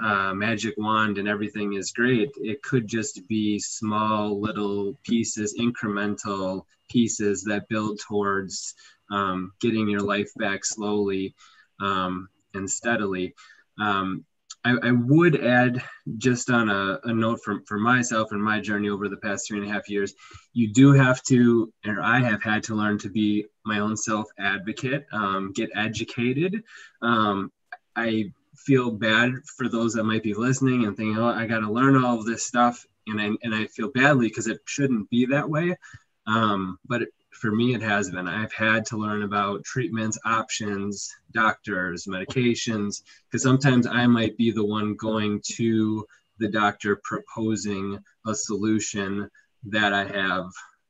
uh, magic wand and everything is great. It could just be small little pieces, incremental pieces that build towards um, getting your life back slowly um, and steadily. Um, I, I, would add, just on a, a note from for myself and my journey over the past three and a half years, you do have to, or I have had to learn to be my own self advocate, um, get educated. Um, I feel bad for those that might be listening and thinking, oh, I got to learn all of this stuff. And I, and I feel badly because it shouldn't be that way. Um, but for me, it has been. I've had to learn about treatments, options, doctors, medications, because sometimes I might be the one going to the doctor proposing a solution that I have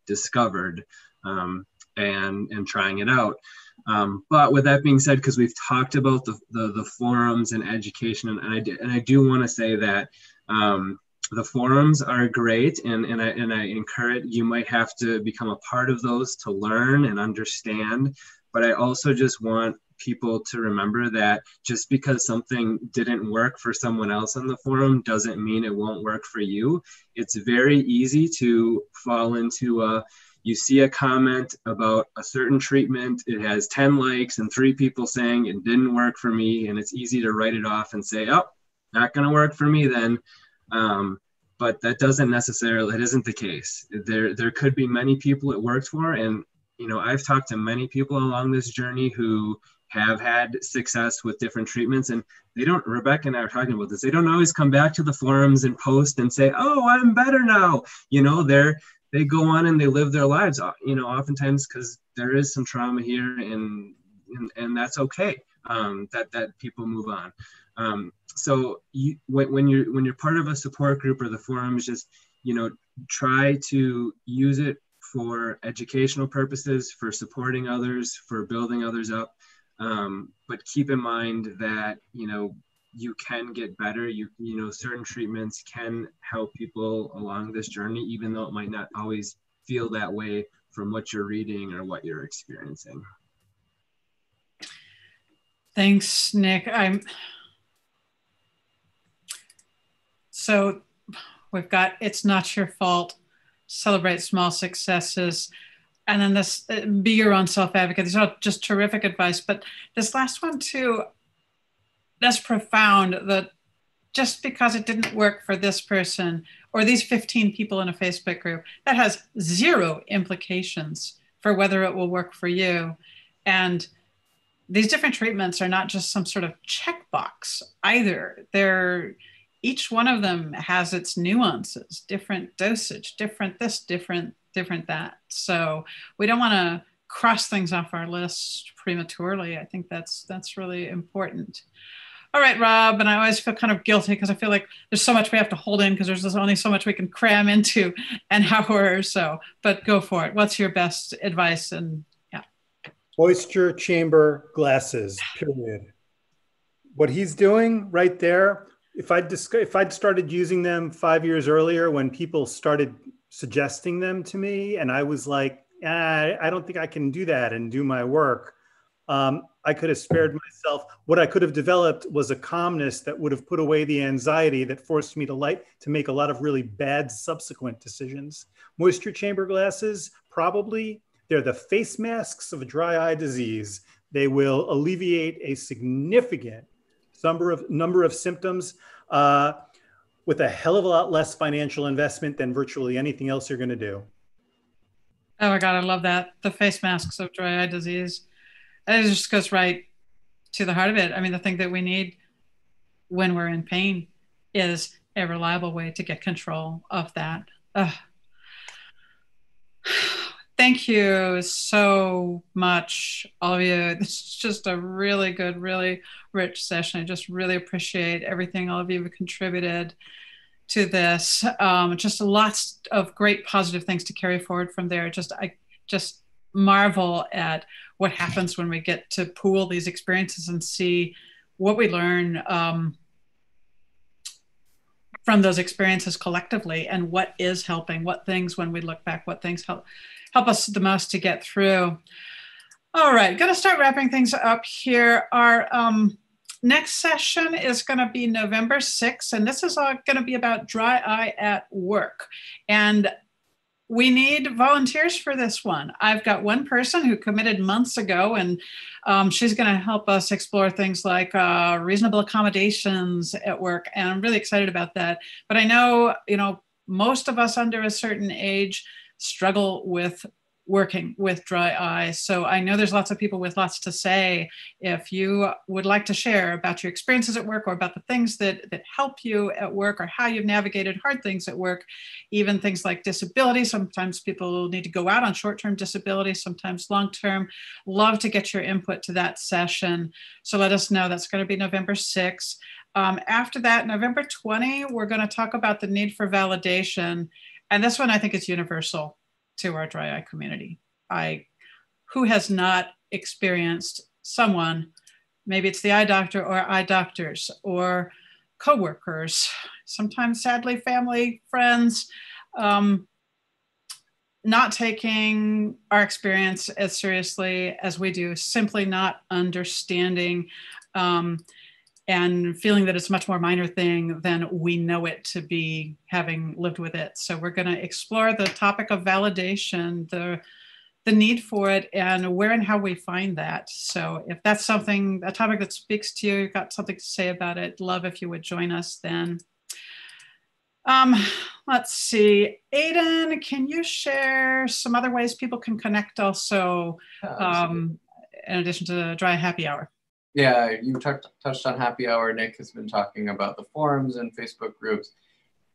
discovered um, and and trying it out. Um, but with that being said, because we've talked about the, the, the forums and education, and, I and I do want to say that um, the forums are great and, and, I, and I encourage you might have to become a part of those to learn and understand. But I also just want people to remember that just because something didn't work for someone else on the forum doesn't mean it won't work for you. It's very easy to fall into a you see a comment about a certain treatment, it has 10 likes and three people saying it didn't work for me, and it's easy to write it off and say, oh, not going to work for me then. Um, but that doesn't necessarily, it isn't the case. There, there could be many people it worked for. And, you know, I've talked to many people along this journey who have had success with different treatments and they don't rebecca and i are talking about this they don't always come back to the forums and post and say oh i'm better now you know they're they go on and they live their lives uh, you know oftentimes because there is some trauma here and and, and that's okay um, that that people move on um, so you, when, when you're when you're part of a support group or the forums, just you know try to use it for educational purposes, for supporting others, for building others up. Um, but keep in mind that you know you can get better. You you know certain treatments can help people along this journey, even though it might not always feel that way from what you're reading or what you're experiencing. Thanks, Nick. I'm so we've got it's not your fault, celebrate small successes. And then this uh, be your own self advocate. These are just terrific advice. But this last one, too, that's profound that just because it didn't work for this person or these 15 people in a Facebook group, that has zero implications for whether it will work for you. And these different treatments are not just some sort of checkbox either. They're each one of them has its nuances, different dosage, different this, different, different that. So we don't want to cross things off our list prematurely. I think that's that's really important. All right, Rob, and I always feel kind of guilty because I feel like there's so much we have to hold in because there's only so much we can cram into an *laughs* hour or so. But go for it. What's your best advice? And yeah, moisture chamber glasses. Period. What he's doing right there if I'd if I'd started using them five years earlier when people started suggesting them to me, and I was like, ah, I don't think I can do that and do my work. Um, I could have spared myself. What I could have developed was a calmness that would have put away the anxiety that forced me to light to make a lot of really bad subsequent decisions. Moisture chamber glasses, probably they're the face masks of a dry eye disease. They will alleviate a significant number of number of symptoms. Uh, with a hell of a lot less financial investment than virtually anything else you're going to do. Oh my God, I love that. The face masks of dry eye disease. It just goes right to the heart of it. I mean, the thing that we need when we're in pain is a reliable way to get control of that. Ugh. Thank you so much, all of you. This is just a really good, really rich session. I just really appreciate everything all of you have contributed to this. Um, just lots of great positive things to carry forward from there. Just I just marvel at what happens when we get to pool these experiences and see what we learn um, from those experiences collectively and what is helping what things when we look back what things help help us the most to get through all right going to start wrapping things up here our um, next session is going to be november 6th and this is all going to be about dry eye at work and we need volunteers for this one. I've got one person who committed months ago, and um, she's going to help us explore things like uh, reasonable accommodations at work. And I'm really excited about that. But I know, you know, most of us under a certain age struggle with working with dry eye. So I know there's lots of people with lots to say. If you would like to share about your experiences at work or about the things that, that help you at work or how you've navigated hard things at work, even things like disability. Sometimes people need to go out on short-term disability, sometimes long-term. Love to get your input to that session. So let us know. That's going to be November 6th. Um, after that, November 20, we're going to talk about the need for validation. And this one I think is universal to our dry eye community. I, who has not experienced someone, maybe it's the eye doctor or eye doctors or coworkers, sometimes sadly family, friends, um, not taking our experience as seriously as we do, simply not understanding um, and feeling that it's a much more minor thing than we know it to be having lived with it. So we're going to explore the topic of validation, the the need for it, and where and how we find that. So if that's something, a topic that speaks to you, you've got something to say about it, love if you would join us then. Um, let's see, Aiden, can you share some other ways people can connect also um, in addition to dry happy hour? Yeah, you touched on happy hour. Nick has been talking about the forums and Facebook groups.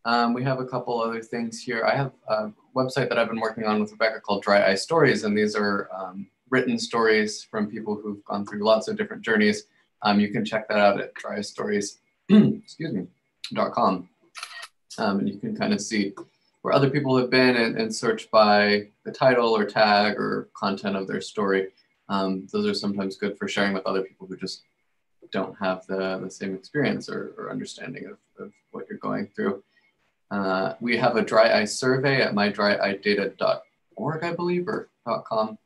Um, we have a couple other things here. I have a website that I've been working on with Rebecca called Dry Eye Stories, and these are um, written stories from people who've gone through lots of different journeys. Um, you can check that out at dryeyestories, *clears throat* excuse me, dot .com. Um, and you can kind of see where other people have been and, and search by the title or tag or content of their story. Um, those are sometimes good for sharing with other people who just don't have the, the same experience or, or understanding of, of what you're going through. Uh, we have a dry eye survey at mydryeyedata.org, I believe, or .com.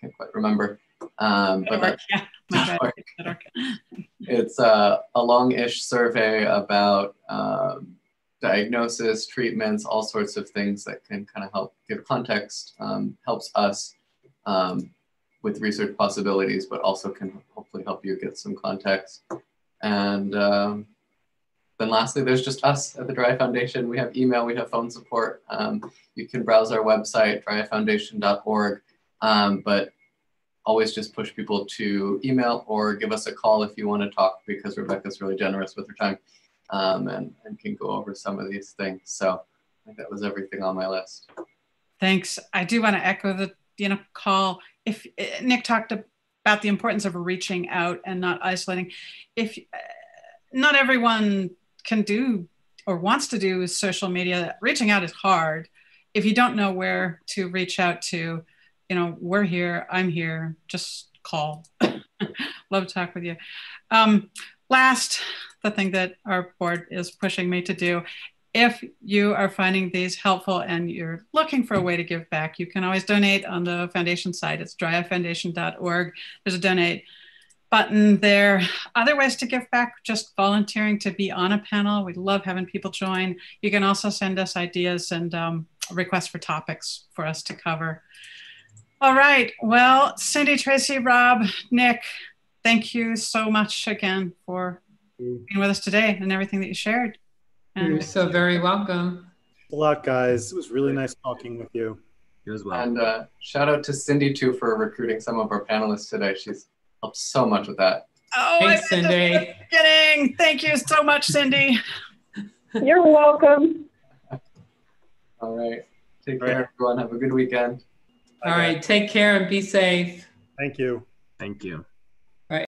Can't quite remember. Um, but yeah, *laughs* it's uh, a long-ish survey about um, diagnosis, treatments, all sorts of things that can kind of help give context, um, helps us um, with research possibilities, but also can hopefully help you get some context. And um, then lastly, there's just us at the Dry Foundation. We have email, we have phone support. Um, you can browse our website, dryeyefoundation.org, um, but always just push people to email or give us a call if you want to talk because Rebecca's really generous with her time um, and, and can go over some of these things. So I think that was everything on my list. Thanks. I do want to echo the you know call if Nick talked about the importance of reaching out and not isolating. If uh, not everyone can do or wants to do social media, reaching out is hard. If you don't know where to reach out to, you know, we're here, I'm here, just call. *coughs* Love to talk with you. Um, last, the thing that our board is pushing me to do if you are finding these helpful and you're looking for a way to give back, you can always donate on the foundation site. It's dryeyefoundation.org. There's a donate button there. Other ways to give back, just volunteering to be on a panel. We love having people join. You can also send us ideas and um, requests for topics for us to cover. All right. Well, Cindy, Tracy, Rob, Nick, thank you so much again for being with us today and everything that you shared. And You're so very welcome. a lot, guys. It was really nice talking with you. You as well. And uh, shout out to Cindy too for recruiting some of our panelists today. She's helped so much with that. oh, I Thanks, meant Cindy. at the beginning. Thank you so much, Cindy. *laughs* You're welcome. All right. Take All right. care, everyone. Have a good weekend. All right, take care and be safe. Thank you. Thank you.